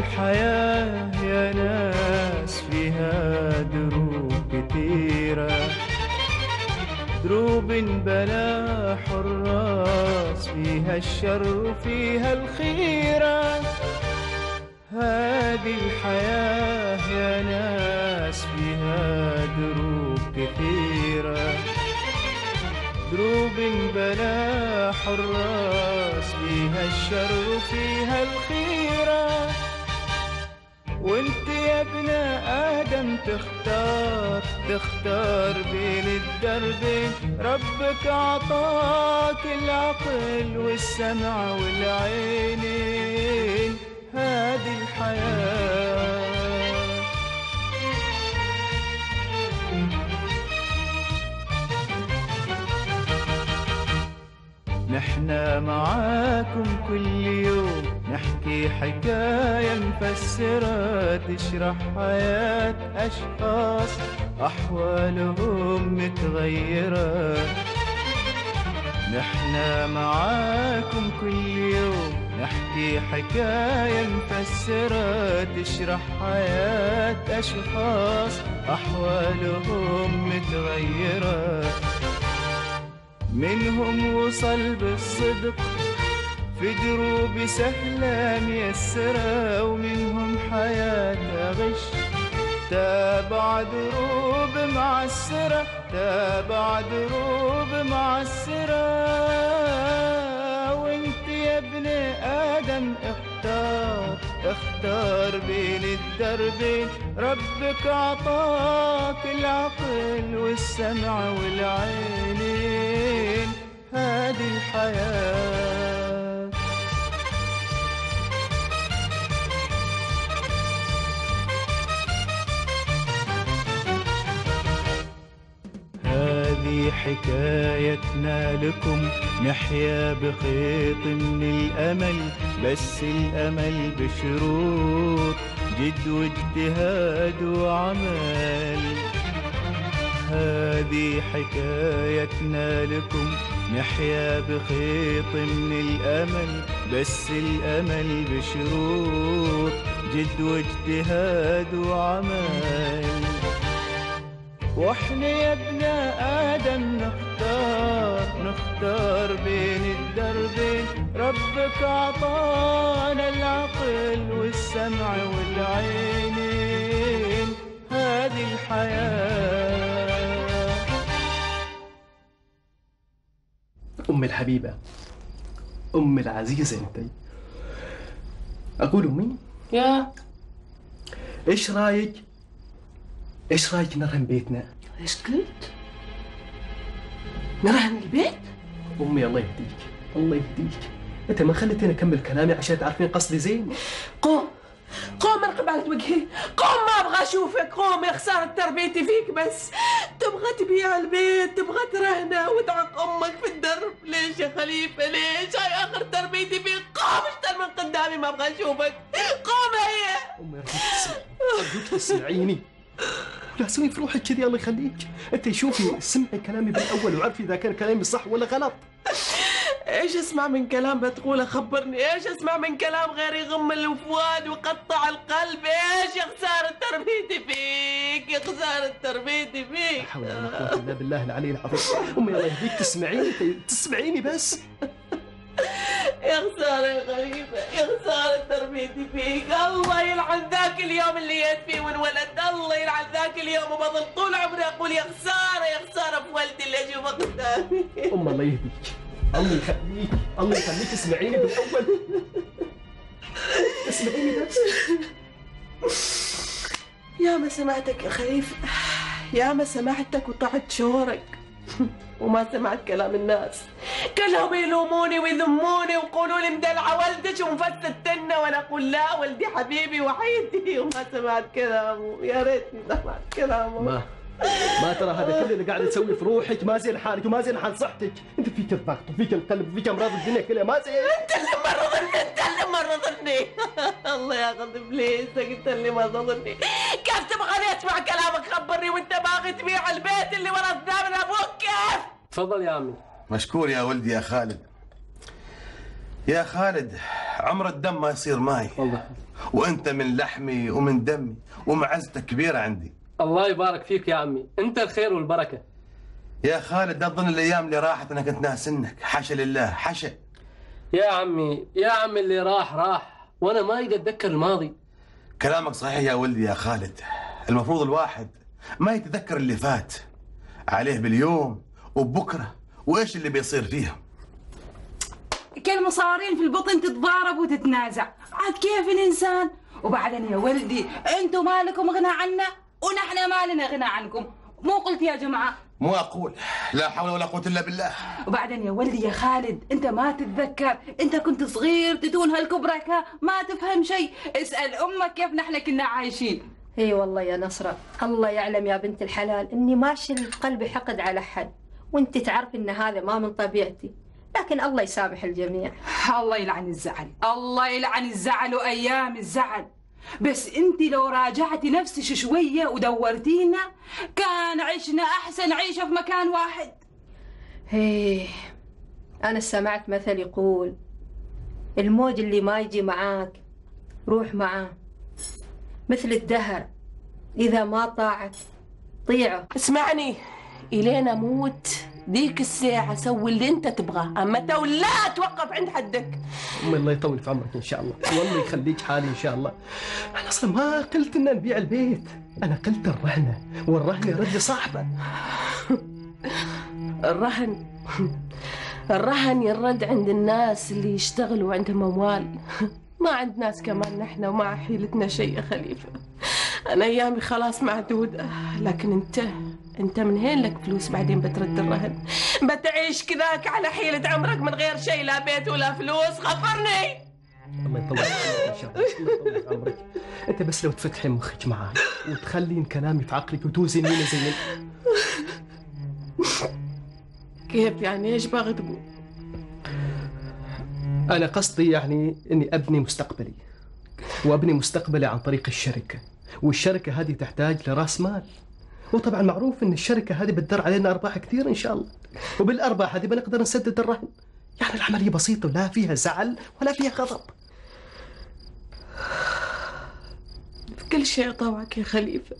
الحياة يا ناس فيها دروب كتيرة. دروب بلا حراس فيها الشر وفيها الخيرة. هذه الحياة يا ناس فيها دروب كثيرة دروب بلا حراس فيها الشر وفيها الخيرة. وانت يا ابن آدم تختار تختار بين الدربين. ربك عطاك العقل والسمع والعينين. هذه الحياة. نحنا معاكم كل يوم. نحكي حكاية مفسرة تشرح حياة أشخاص أحوالهم متغيرة. نحنا معاكم كل يوم نحكي حكاية مفسرة تشرح حياة أشخاص أحوالهم متغيرة. منهم وصل بالصدق في دروب سهلة ميسرة ومنهم حياة غش. تابع دروب معسرة تابع دروب معسرة وانت يا ابن آدم اختار اختار بين الدربين. ربك عطاك العقل والسمع والعينين. هذه الحياة. حكايتنا لكم نحيا بخيط من الأمل بس الأمل بشروط جد واجتهاد وعمل. هذه حكايتنا لكم نحيا بخيط من الأمل بس الأمل بشروط جد واجتهاد وعمل. وإحنا يا ابن آدم نختار نختار بين الدربين. ربك عطانا العقل والسمع والعينين. هذه الحياة. أمي الحبيبة أمي العزيزة أنت. أقول أمي؟ يا. إيش رأيك؟ إيش رأيك نرهن بيتنا؟ إيش قلت؟ نرهن البيت؟ أمي الله يهديك الله يهديك. أنت ما خليتني أكمل كلامي عشان تعرفين قصدي زين؟ قوم قوم من قبالة وجهي. قوم ما أبغى أشوفك. قوم يا خسارة تربيتي فيك بس. تبغى تبيع البيت تبغى ترهنه وتعق أمك في الدرب. ليش يا خليفة؟ ليش؟ هاي آخر تربيتي فيك. قوم اشتغل من قدامي ما أبغى أشوفك. قوم هي تسمعي أرجوك تسمعيني. لا تسوي في روحك كذي الله يخليك. أنت شوفي سمعي كلامي بالأول وعرفي إذا كان كلامي صح ولا غلط. إيش اسمع من كلام بتقوله؟ خبرني. إيش اسمع من كلام غير يغم الفؤاد ويقطع القلب؟ إيش يا خسارة تربيتي فيك؟ يا خسارة تربيتي لا فيك حول ولا قوة إلا بالله العلي العظيم. أمي الله يهديك. تسمعيني؟ تسمعيني بس. يا خسارة يا خليفة يا خسارة تربيتي فيك. الله يلعن ذاك اليوم اللي جيت فيه وانولدت الله يلعن ذاك اليوم وبظل طول عمري أقول يا خسارة يا خسارة في ولدي اللي اشوفه قدامي أم الله يهديك. الله يخليك. الله يخليك. تسمعيني بالأول. اسمعيني بس. يا ما سمعتك يا خليفة. يا ما سمعتك وطعت شورك وما سمعت كلام الناس. كلهم يلوموني ويذموني ويقولوا لي مدلعة ولدك ومفتتنا وأنا أقول لا ولدي حبيبي وحيدي. وما سمعت كلامه. يا ريتني سمعت كلامه. ما؟ ما ترى هذا كل اللي قاعد تسوي في روحك؟ ما زين حالك وما زين حال صحتك. انت فيك الضغط وفيك القلب وفيك امراض الدنيا كلها؟ ما زين. انت اللي مرضني انت اللي مرضني الله ياخذ ابليسك انت اللي مرضني كيف تبغاني اسمع كلامك خبرني وانت باغي تبيع البيت اللي ورثناه من أبوك كيف؟ تفضل يا عمي. مشكور يا ولدي يا خالد. يا خالد عمر الدم ما يصير ماي. والله. وانت من لحمي ومن دمي ومعزتك كبيرة عندي. الله يبارك فيك يا عمي. أنت الخير والبركة. يا خالد لا تظن الأيام اللي راحت أنا كنت ناس إنك. حاشا لله حاشا يا عمي يا عمي اللي راح راح. وأنا ما أقدر أتذكر الماضي. كلامك صحيح يا ولدي يا خالد. المفروض الواحد ما يتذكر اللي فات عليه باليوم وبكرة. وإيش اللي بيصير فيها كالمصارين في البطن تتضارب وتتنازع. عاد كيف الإنسان؟ وبعدين يا ولدي أنتم ما لكم غنى عنا ونحن ما لنا غنى عنكم. مو قلت يا جماعة. مو أقول. لا حول ولا قوة إلا بالله. وبعدين يا ولدي يا خالد أنت ما تتذكر. أنت كنت صغير تدون هالكبركة ما تفهم شيء. اسأل أمك كيف نحن كنا عايشين. إي والله يا نصرة. الله يعلم يا بنت الحلال إني ما شل قلبي حقد على حد. وأنت تعرف إن هذا ما من طبيعتي. لكن الله يسامح الجميع. الله يلعن الزعل. الله يلعن الزعل وأيام الزعل. بس انت لو راجعتي نفسك شوية ودورتينا كان عشنا أحسن عيشة في مكان واحد. إيه أنا سمعت مثل يقول الموج اللي ما يجي معاك روح معاه. مثل الدهر إذا ما طاعك طيعه. اسمعني الين أموت ديك الساعة سوي اللي انت تبغاه. أما تو لا توقف عند حدك. أمي الله يطول في عمرك إن شاء الله. والله يخليك حالي إن شاء الله. أنا أصلا ما قلت ان نبيع البيت. أنا قلت الرهنة. والرهن يرد صاحبة. الرهن. الرهن يرد عند الناس اللي يشتغلوا عندهم اموال ما عند ناس كمان نحن وما حيلتنا شيء يا خليفة. أنا أيامي خلاص معدودة. لكن أنت انت من هين لك فلوس بعدين بترد الرهن؟ بتعيش كذاك على حيلة عمرك من غير شيء لا بيت ولا فلوس. خبرني الله يطول عمرك. أنت بس لو تفتحي مخك معاي وتخلين كلامي في عقلك وتوزنيني زي كيف يعني؟ إيش باغي تقول؟ أنا قصدي يعني إني أبني مستقبلي وأبني مستقبلي عن طريق الشركة والشركة هذه تحتاج لرأس مال. وطبعا معروف إن الشركة هذه بتدر علينا أرباح كثير إن شاء الله. وبالأرباح هذه بنقدر نسدد الرهن يعني العملية بسيطه ولا فيها زعل ولا فيها غضب. كل شيء طوعك يا خليفة.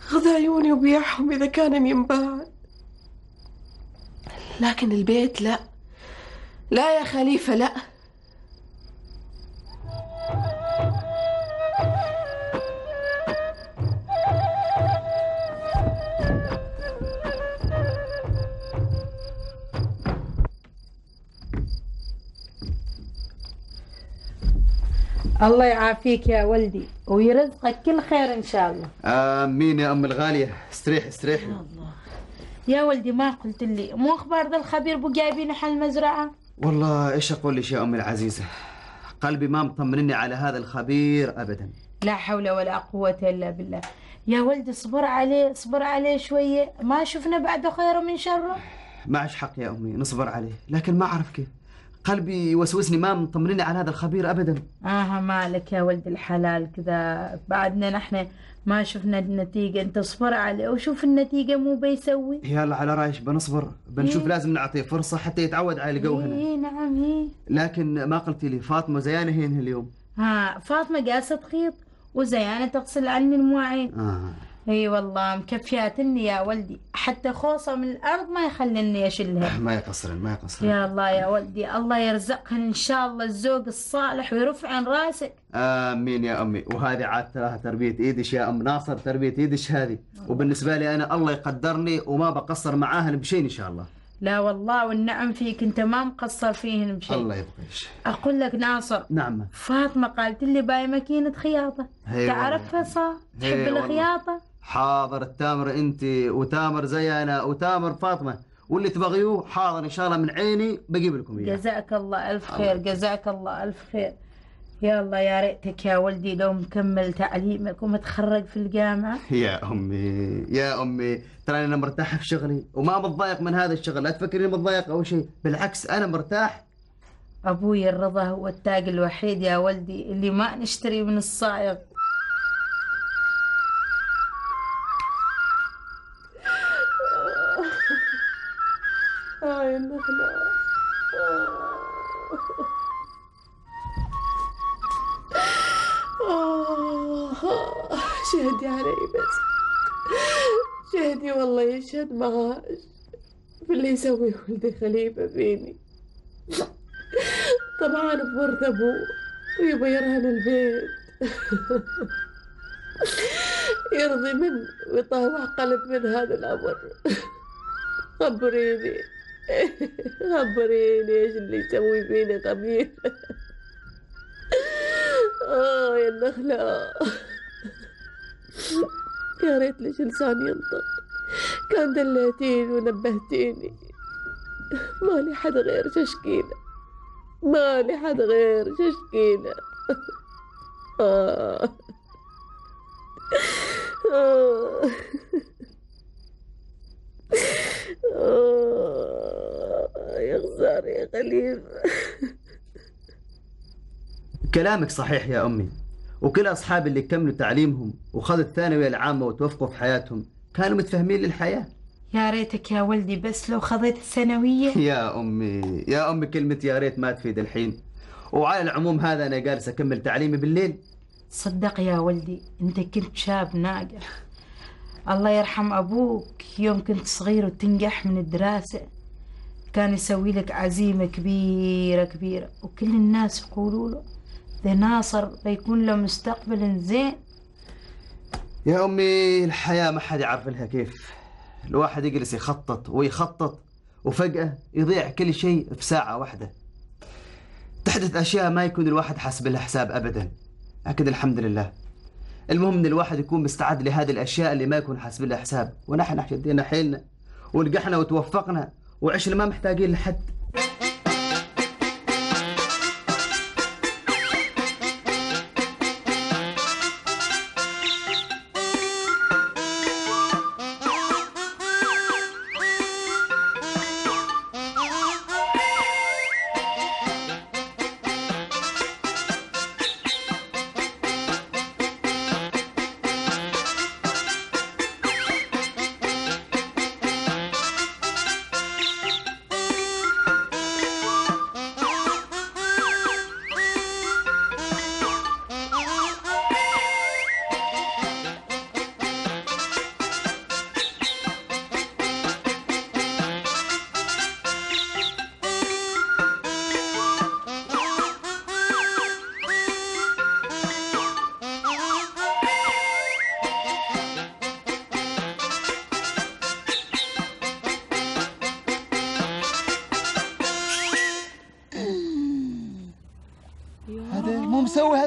خذ عيوني وبيعهم إذا كان ينباع. لكن البيت لا. لا يا خليفة لا. الله يعافيك يا ولدي ويرزقك كل خير إن شاء الله. آمين يا أم الغالية. استريح استريح. يا ولدي ما قلت لي مو أخبار ذا الخبير بو جايبين حل المزرعه والله إيش أقول لك يا امي العزيزة؟ قلبي ما مطمنني على هذا الخبير ابدا. لا حول ولا قوة إلا بالله. يا ولدي اصبر عليه اصبر عليه شوية. ما شفنا بعده خير من شره؟ معش حق يا أمي نصبر عليه. لكن ما أعرف كيف. قلبي يوسوسني ما مطمنني على هذا الخبير ابدا؟ آه مالك يا ولد الحلال كذا. بعدنا نحن ما شفنا النتيجة. أنت اصبر عليه وشوف النتيجة مو بيسوي. يلا على رايش بنصبر؟ بنشوف إيه. لازم نعطيه فرصة حتى يتعود على الجو هنا. إيه نعم إيه. لكن ما قلتي لي فاطمة زيانه هنا اليوم. ها فاطمة جالسة تخيط وزيانة تغسل عني المواعين. آه. إي والله مكفياتني يا ولدي. حتى خوصة من الأرض ما يخليني اشيلها ما يقصرن ما يقصرن. يا الله يا ولدي الله يرزقهن إن شاء الله الزوج الصالح ويرفع عن رأسك. آمين يا أمي. وهذه عاد تراها تربية إيدش يا أم ناصر تربية إيدش هذه. وبالنسبة لي أنا الله يقدرني وما بقصر معاهن بشيء إن شاء الله. لا والله والنعم فيك أنت ما مقصر فيهن بشيء. الله يبقيش أقول لك ناصر نعم. فاطمة قالت لي باي ماكينة خياطة. هي تعرفها صح؟ هي تحب والله. حاضر التامر انت وتامر زي أنا وتامر فاطمة. واللي تبغيوه حاضر إن شاء الله من عيني بجيب لكم إياه. جزاك الله ألف خير جزاك الله ألف خير. يا الله يا ريتك يا ولدي لو مكمل تعليمك ومتخرج في الجامعة. يا أمي يا أمي. ترى أنا مرتاح في شغلي وما متضايق من هذا الشغل. لا تفكرني متضايق أو شيء. بالعكس أنا مرتاح. أبوي الرضا هو التاج الوحيد يا ولدي اللي ما نشتري من الصايغ النحلة شهدي على بس شهدي والله يشهد معاه باللي يسويه ولدي خليفة فيني طبعا بورث أبوه ويبغى يرهن البيت يرضي من ويطاوع قلب من هذا الأمر خبريني خبريني إيش اللي يسوي فيني خبيث آه يا النخلة. يا ريت ليش لساني ينطق. كان دليتيني ونبهتيني. مالي حد غير ششكيلة مالي حد غير ششكيلة آه. آه. آه. يا خسارة يا خليفة كلامك صحيح يا أمي وكل أصحابي اللي كملوا تعليمهم وخذوا الثانوية العامة وتوفقوا في حياتهم كانوا متفاهمين للحياة. يا ريتك يا ولدي بس لو خذيت الثانوية. يا أمي يا أمي كلمة يا ريت ما تفيد الحين. وعلى العموم هذا أنا جالس أكمل تعليمي بالليل. صدق يا ولدي أنت كنت شاب ناجح. الله يرحم أبوك. يوم كنت صغير وتنجح من الدراسة كان يسوي لك عزيمة كبيرة كبيرة. وكل الناس يقولوا له ذا ناصر. بيكون له مستقبل زين. يا أمي الحياة ما حد يعرف لها كيف. الواحد يجلس يخطط ويخطط وفجأة يضيع كل شيء في ساعة واحدة. تحدث أشياء ما يكون الواحد حاسب لها حساب أبدا. لكن الحمد لله المهم إن الواحد يكون مستعد لهذه الأشياء اللي ما يكون حاسب لها حساب. ونحن شدينا حيلنا ونجحنا وتوفقنا وعشنا ما محتاجين لحد.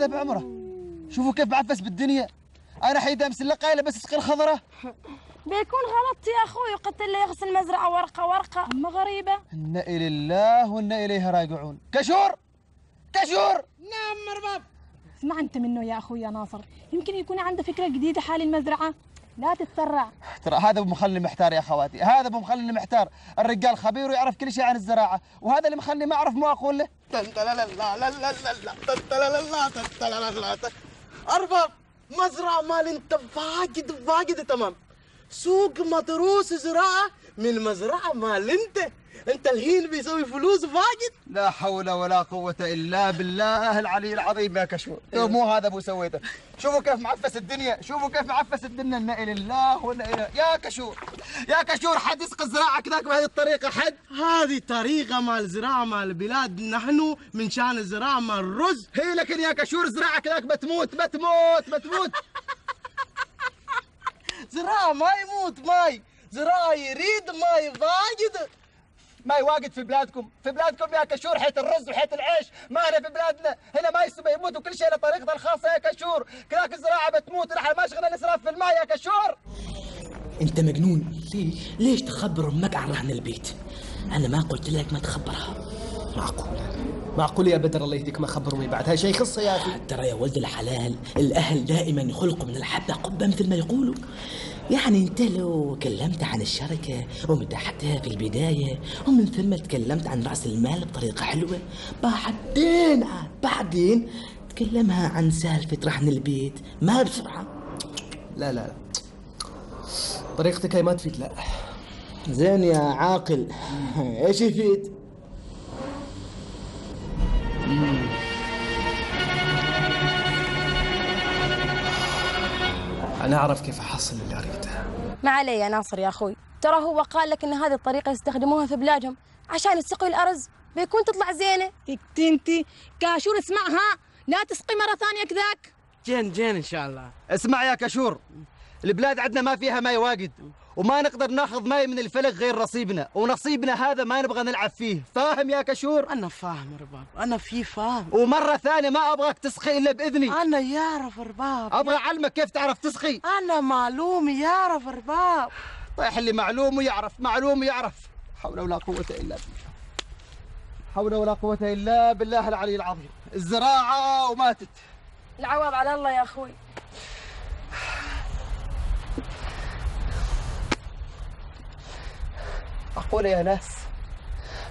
هذا بعمره شوفوا كيف بعفس بالدنيا. أنا حيدا مسلقه له بس اسقي الخضرة. بيكون غلط يا أخوي قلت له يغسل مزرعة ورقة ورقة. أما غريبة. أنا إلى الله وأنا إليه راجعون. كشور! كشور! نعم مرباب. اسمع أنت منه يا أخوي يا ناصر. يمكن يكون عنده فكرة جديدة حال المزرعة؟ لا تتسرع. ترى هذا أبو مخلي محتار يا أخواتي. هذا أبو مخلي محتار. الرجال خبير ويعرف كل شيء عن الزراعة. وهذا اللي مخلي ما أعرف ما أقول له. أرباب مزرعة مال أنت فاقد فاقد تمام. سوق مدروس زراعة من مزرعة مال انت. انت الحين بيسوي فلوس فاقد. لا حول ولا قوة إلا بالله. العلي العظيم يا كشور تو مو هذا أبو سويته شوفوا كيف معفس الدنيا. شوفوا كيف معفس الدنيا. إنا إلى الله وإنا إلى يا كشور يا كشور حد يسقي الزراعة كذاك بهذه الطريقة حد. هذه طريقة مال زراعة مال البلاد نحن من شان الزراعة مال الرز هي لكن يا كشور زراعة كذاك بتموت بتموت بتموت. زراعة ما يموت ماي زراعة يريد ماي واجد ماي واجد في بلادكم في بلادكم يا كشور حيت الرز وحيت العيش ما هنا في بلادنا هنا ما يسمى يموت وكل شيء له طريقته الخاصة يا كشور كذاك الزراعة بتموت نحن ما شغلنا الإسراف في الماء يا كشور انت مجنون ليش ليش تخبر أمك عن رهن البيت أنا ما قلت لك ما تخبرها معقول معقول يا بدر الله يهديك ما خبر امي بعد هذا شيء خصه يا أخي؟ ترى يا ولد الحلال الأهل دائما يخلقوا من الحبه قبه مثل ما يقولوا. يعني أنت لو كلمت عن الشركة ومدحتها في البداية ومن ثم تكلمت عن رأس المال بطريقة حلوة بعدين بعدين تكلمها عن سالفة رهن البيت ما بسرعة. لا لا لا. طريقتك هي ما تفيد لا. زين يا عاقل. إيش يفيد؟ أنا أعرف كيف أحصل اللي أريده. ما علي يا ناصر يا أخوي. ترى هو قال لك إن هذه الطريقة يستخدموها في بلادهم عشان يسقوا الأرز بيكون تطلع زينة. انت كشور اسمعها. لا تسقي مرة ثانية كذاك. زين زين إن شاء الله. اسمع يا كشور البلاد عندنا ما فيها ماي واجد. وما نقدر ناخذ ماي من الفلج غير نصيبنا ونصيبنا هذا ما نبغى نلعب فيه. فاهم يا كشور؟ أنا فاهم أرباب أنا في فاهم. ومرة ثانية ما أبغاك تسقي إلا بإذني. أنا يعرف رباب. أبغى أعلمك كيف تعرف تسقي أنا معلوم يعرف رباب. طيح اللي معلوم ويعرف معلوم ويعرف. حول ولا قوة إلا بالله. حول ولا قوة إلا بالله العلي العظيم. الزراعة وماتت. العوض على الله يا أخوي. معقولة يا ناس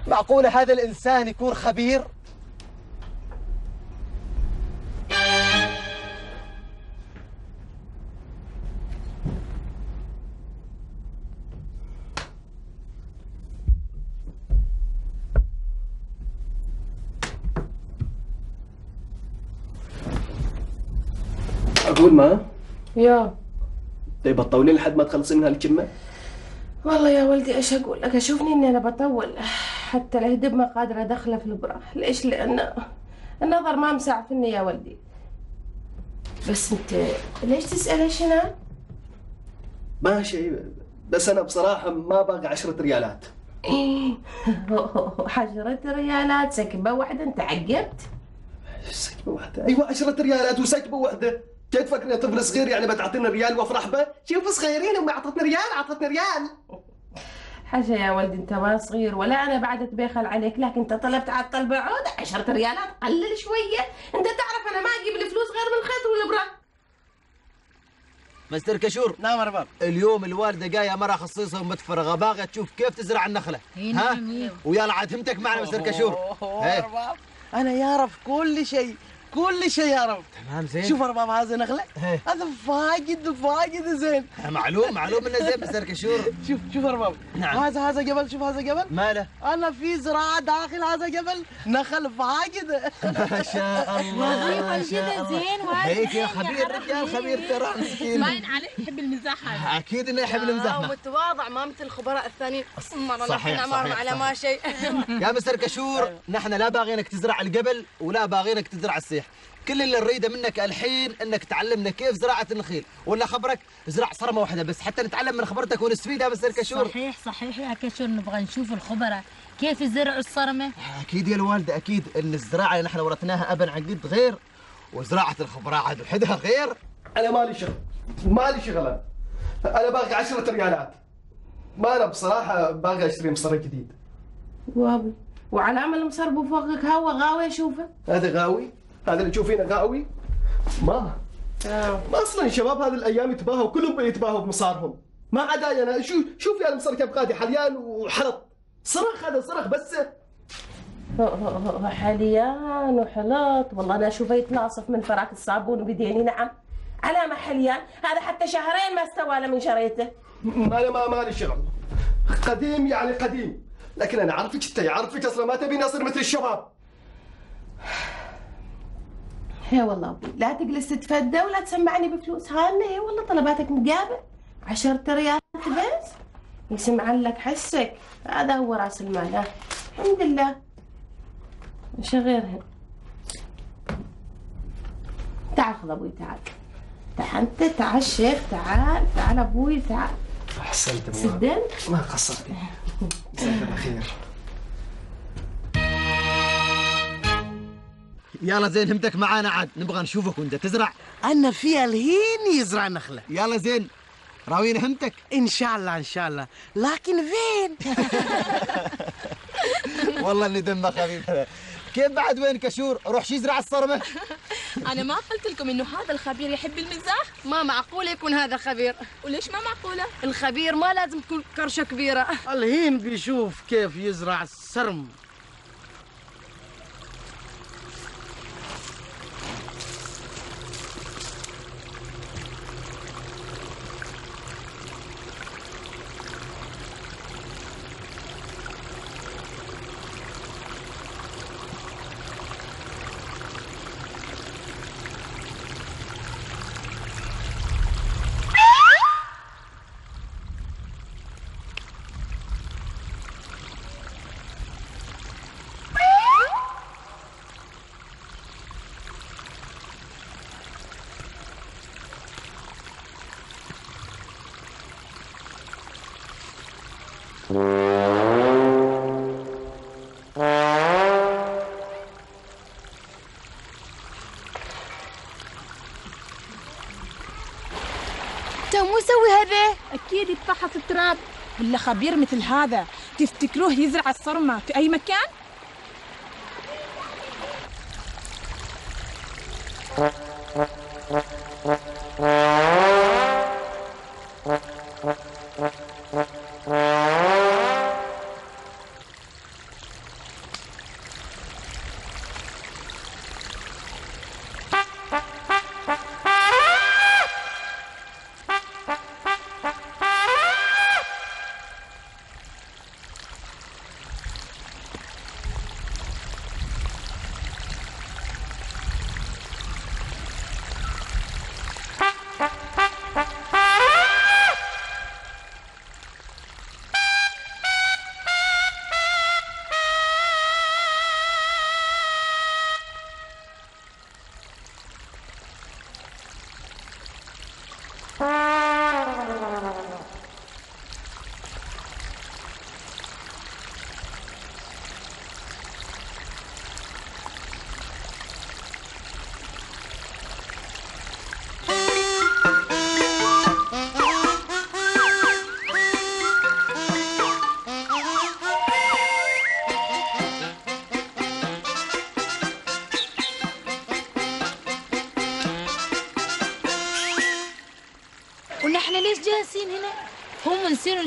معقولة هذا الإنسان يكون خبير؟ أقول ما؟ يا. طيب بتطولين لحد ما تخلصين من هالكمه والله يا ولدي إيش أقول لك؟ اشوفني إني أنا بطول. حتى الهدب ما قادره أدخله في الابره ليش؟ لأن النظر ما مسعفني يا ولدي. بس أنت ليش تسأل إيش هنا ما شيء بس أنا بصراحة ما باقي عشرة ريالات. عشرة ريالات؟ سكبة واحدة أنت عقبت. سكبة واحدة؟ أيوه عشرة ريالات وسكبة واحدة. كيف تفكرني طفل صغير يعني بتعطينا ريال وافرح به شوف صغيرين وما اعطتني ريال اعطتني ريال. حاجة يا ولدي انت ما صغير؟ ولا أنا بعد اتبخل عليك لكن انت طلبت على الطلب عود عشرة ريالات قلل شوية. انت تعرف أنا ما أجيب الفلوس غير من الخيط والإبرة. مستر كشور نعم أرباب اليوم الوالدة جاية مرة خصيصة ومتفرغة باغية تشوف كيف تزرع النخلة. إي ها؟ نعم، إي. ويلا عاد همتك معنا مستر كشور. أنا يعرف كل شيء. كل شيء يعرف تمام زين. شوف رباب هذا نخلة. إيه. هذا فاقد فاقد زين. معلوم معلوم إنه زين مستر كشور. شوف شوف رباب نعم. هذا هذا جبل شوف هذا جبل. ماله أنا في زراعة داخل هذا جبل. نخل فاقد ما شاء الله ما شاء الله. هيك يا خبير رجال خبير ترى مسكين. باين عليه يحب المزاح هذا. أكيد إنه يحب المزاح. متواضع ما مثل الخبراء الثانيين. مرة صحيح، نحن صحيح، على. ما شيء. يا مستر كشور نحن لا باغينك تزرع القبل ولا باغينك تزرع السيح كل اللي نريده منك الحين إنك تعلمنا كيف زراعة النخيل ولا خبرك زرع صرمة واحدة بس حتى نتعلم من خبرتك ونستفيد يا مستر كشور. صحيح صحيح يا كشور نبغى نشوف الخبراء كيف يزرعوا الصرمة؟ أكيد يا الوالدة أكيد إن الزراعة اللي نحن ورثناها أبا عن جد غير وزراعة الخبراء عاد وحدها غير. أنا مالي شغل مالي شغل. أنا أنا باقي عشرة ريالات. ما أنا بصراحة باقي اشتري مصري جديد. وابي وعلى عمل مصربه فوقك هوا غاوي أشوفه؟ هذا غاوي؟ هذا اللي تشوفينه غاوي ما. ما أصلا الشباب هذه الأيام يتباهوا كلهم بيتباهوا بمصارهم. ما عداي أنا شو شوف يا المصر كيف قادي حليان وحلط صرخ هذا صرخ بس. حليان وحلط والله أنا أشوفه يتلاصف من فراك الصابون بديني نعم. على ما حليان. هذا حتى شهرين ما استوى له من شريته. ما أنا ما مالي شغل. قديم يعني قديم. لكن أنا عارفك أنت عارفك أصلا ما تبيني اصير مثل الشباب. هي والله. أبوي لا تجلس تتفدى ولا تسمعني بفلوس. هانة هي والله طلباتك مقابل. عشرة ريالات بس يسمع لك حسك. هذا هو رأس المال. الحمد لله. مش غيرها تعال خذ أبوي تعال. تعال أنت تعال شيخ تعال تعال أبوي تعال. سدن. ما قصرتي جزاك الله خير يلا زين همتك معانا عاد. نبغى نشوفك وانت تزرع. أنا في الهين يزرع نخلة. يلا زين. راوينا همتك؟ إن شاء الله إن شاء الله. لكن فين والله اللي دمه خفيف. كيف بعد؟ وين كشور؟ روح شي يزرع الصرمة. أنا ما قلت لكم إنه هذا الخبير يحب المزاح؟ ما معقول يكون هذا خبير. وليش ما معقولة؟ الخبير ما لازم تكون كرشة كبيرة. الهين بيشوف كيف يزرع السرم. يتفحص التراب ولا خبير مثل هذا تفتكروه يزرع الصرمة في أي مكان؟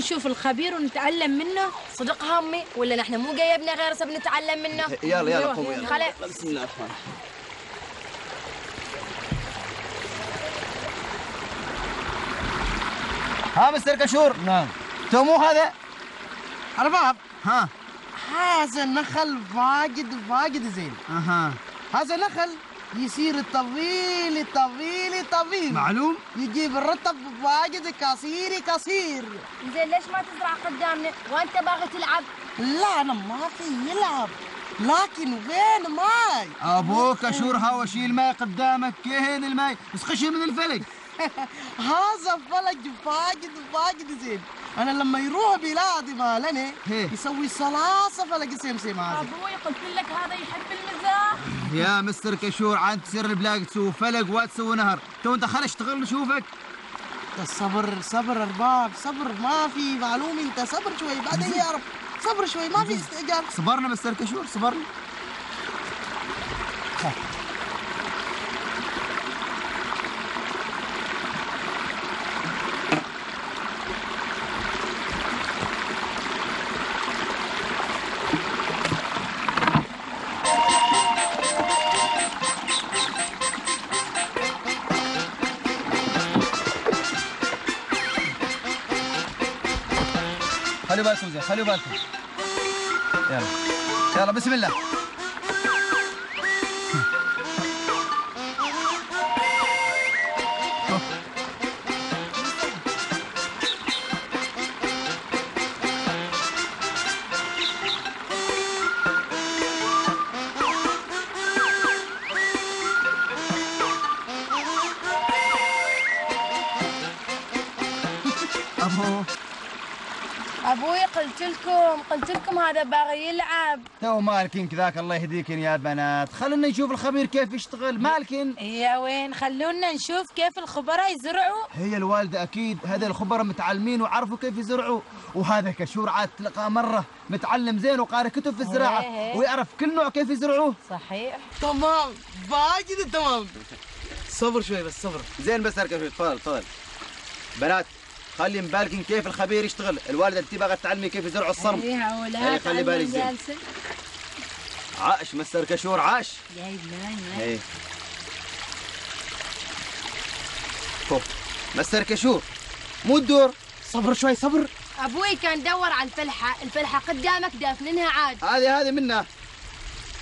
نشوف الخبير ونتعلم منه. صدق امي ولا نحن مو جايبنا غير سب نتعلم منه؟ يلا يلا قوموا يلا. خلاص. بسم الله الرحمن الرحيم. ها مستر كشور. نعم. تو مو هذا؟ أرباب. ها. هذا النخل واجد واجد زين. أها. هذا النخل يصير طويل طويل طويل. معلوم؟ يجيب الرطب واجد قصير قصير زين ليش ما تزرع قدامنا؟ وانت باغي تلعب؟ لا أنا ما في يلعب. لكن وين ماي؟ أبوك أشور هوا شيل ماي قدامك كهن الماي؟ بس خشي من الفلك. هذا فلج واجد واجد زين. أنا لما يروح بلادي مالنا. يسوي ثلاثة فلج سمسم هذا أبوي قلت لك هذا يحب المزاح. يا مستر كشور عاد تصير البلاق تسوي فلق وتسوي نهر. تو انت خل اشتغل نشوفك. صبر صبر ارباب صبر ما في معلوم انت صبر شوي بعدين يعرف. صبر شوي ما في استعجال صبرنا مستر كشور صبرنا. خلوا بالكم زين خلوا بالكم. يلا. يلا بسم الله. يلعب. تو مالكين كذاك الله يهديكن يا بنات. خلونا نشوف الخبير كيف يشتغل. مالكن يا وين خلونا نشوف كيف الخبراء يزرعوا. هي الوالدة أكيد. هذا الخبراء متعلمين وعرفوا كيف يزرعوا. وهذا كشور عاد تلقاه مرة متعلم زين وقارئ كتب في الزراعة. إيه. ويعرف كل نوع كيف يزرعوه. صحيح. تمام. واجد تمام. صبر شوي بس صبر. زين بس اركب تفضل تفضل. بنات خلي بالكم كيف الخبير يشتغل. الوالدة انت باغا تعلمي كيف يزرعوا الصرم. إيه أولاد خلي بالك زين. عاش مستر كشور عاش. جايب إيه شوف مستر كشور مو الدور صبر شوي صبر. أبوي كان دور على الفلحة الفلحة قدامك دافنينها عاد. هذه هذه منها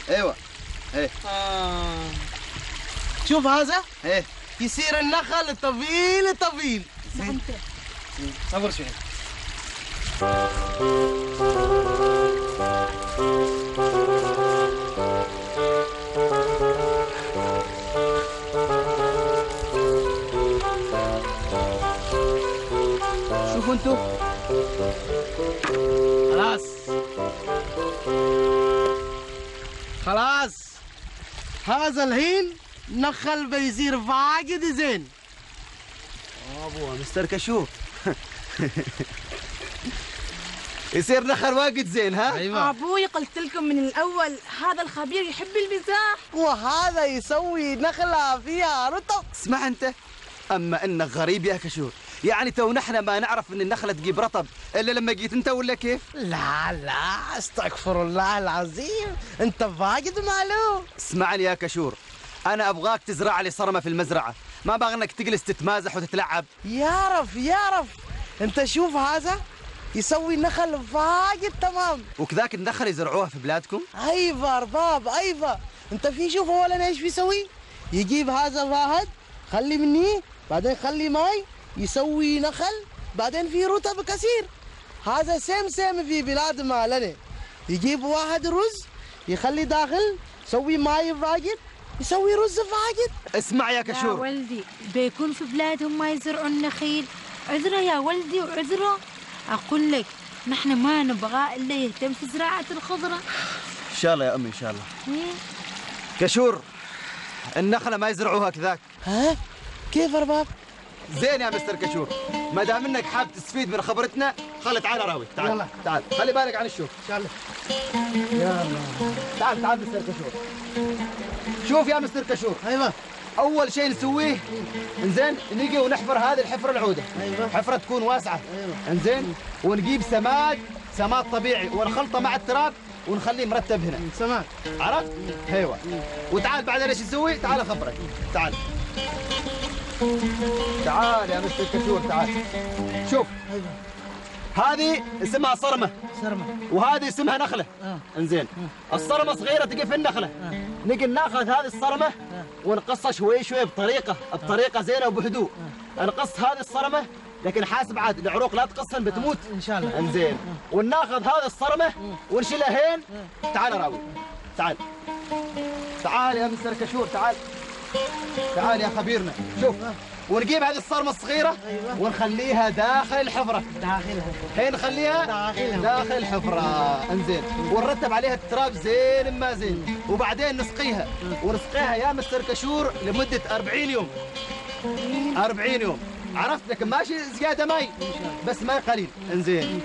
أيوه. إيه آه. شوف هذا. إيه يصير النخل طويل طويل انت صبر شوي. شوفوا أنتوا. خلاص. خلاص. هذا الحين نخل بيصير واجد زين. أبو مستر كشور يصير نخل واجد زين ها؟ أيوة. أبوي قلت لكم من الأول هذا الخبير يحب المزاح. وهذا يسوي نخلة فيها رطب اسمع أنت. أما انك غريب يا كشور. يعني تو نحن ما نعرف إن النخلة تجيب رطب. إلا لما جيت أنت ولا كيف؟ لا لا أستغفر الله العظيم. أنت فاقد معلوم اسمعني يا كشور. أنا أبغاك تزرع لي صرمة في المزرعة. ما أبغى انك تجلس تتمازح وتتلعب. يعرف يعرف انت شوف هذا يسوي نخل واجد تمام. وكذاك النخل يزرعوها في بلادكم؟ أيوه ارباب أيوه انت في شوف اولا إيش بيسوي؟ يجيب هذا واحد خلي مني بعدين خلي ماي يسوي نخل بعدين في رطب كثير. هذا same same في بلاد مالنا. يجيب واحد رز يخلي داخل يسوي ماي واجد يسوي رز واجد اسمع يا يا كشور ولدي بيكون في بلادهم ما يزرعوا النخيل عذرة يا ولدي وعذرة. أقول لك نحن ما نبغى إلا يهتم في زراعة الخضرة. إن شاء الله يا أمي إن شاء الله. إيه؟ كشور النخلة ما يزرعوها كذاك. ها؟ كيف أرباب؟ زين يا مستر كشور. ما دام إنك حاب تستفيد من خبرتنا خلي تعال راوي. تعال يلا. تعال. خلي بالك عن الشوك إن شاء الله. يلا. تعال تعال مستر كشور. شوف يا مستر كشور. أيوه. أول شيء نسويه إنزين نجي ونحفر هذه الحفرة العودة. أيوة. حفرة تكون واسعة. أيوة. إنزين ونجيب سماد سماد طبيعي ونخلطه مع التراب ونخليه مرتب هنا. سمعت عرفت؟ أيوه. وتعال بعدين إيش نسوي؟ تعال أخبرك. تعال. تعال يا مستر كشور تعال. شوف. هذه اسمها صرمة. سرمة وهذه اسمها نخلة. آه. إنزين. الصرمة صغيرة تقف في النخلة. نجي ناخذ هذه الصرمة ونقصها شوي شوي بطريقه بطريقة زينة وبهدوء نقص هذه الصرمة لكن حاسب عاد العروق لا تقصهن بتموت. إن شاء الله. انزين. وناخذ هذه الصرمة ونشيلها هين. تعال راوي. تعال. تعال يا مستر كشور تعال. تعال يا خبيرنا. شوف. ونجيب هذه الصرمة الصغيرة أيوة. ونخليها داخل الحفرة. داخلها هي نخليها داخلها. داخل الحفرة. انزين. ونرتب عليها التراب زين ما زين. وبعدين نسقيها. ونسقيها يا مستر كشور لمدة 40 يوم. 40 يوم. عرفت؟ لكن ماشي زيادة ماي. بس ماي قليل. انزين.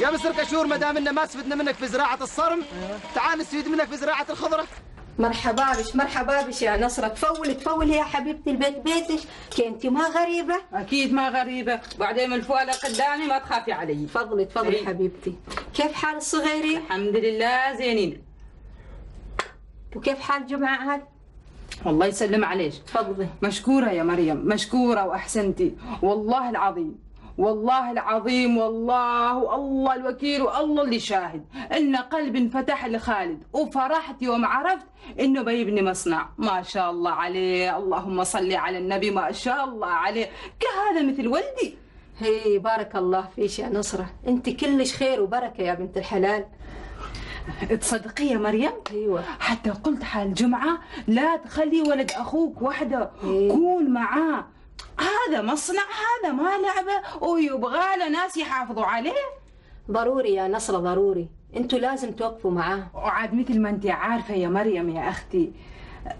يا مستر كشور ما دام إن ما استفدنا منك في زراعة الصرم تعال نستفيد منك في زراعة الخضرة. مرحبا بش مرحبا بش يا نصرة. تفول تفول يا حبيبتي البيت بيتك كي انت ما غريبة. أكيد ما غريبة. بعدين من فوق قدامي ما تخافي علي. تفضلي تفضلي إيه. حبيبتي. كيف حال الصغيرين الحمد لله زينين. وكيف حال جمعة عاد الله يسلم عليك. تفضلي. مشكورة يا مريم مشكورة وأحسنتي. والله العظيم. والله العظيم والله الله الوكيل والله اللي شاهد. إن قلبي انفتح لخالد وفرحت يوم عرفت إنه بيبني مصنع. ما شاء الله عليه اللهم صل على النبي ما شاء الله عليه. كهذا مثل ولدي. هي بارك الله فيش يا نصرة. أنت كلش خير وبركة يا بنت الحلال. تصدقي يا مريم أيوه. حتى قلت حال جمعة لا تخلي ولد أخوك وحده إيه. كون معاه. هذا مصنع هذا ما لعبة ويبغى له ناس يحافظوا عليه. ضروري يا نصرة ضروري. أنتوا لازم توقفوا معاه. وعاد مثل ما انت عارفة يا مريم يا أختي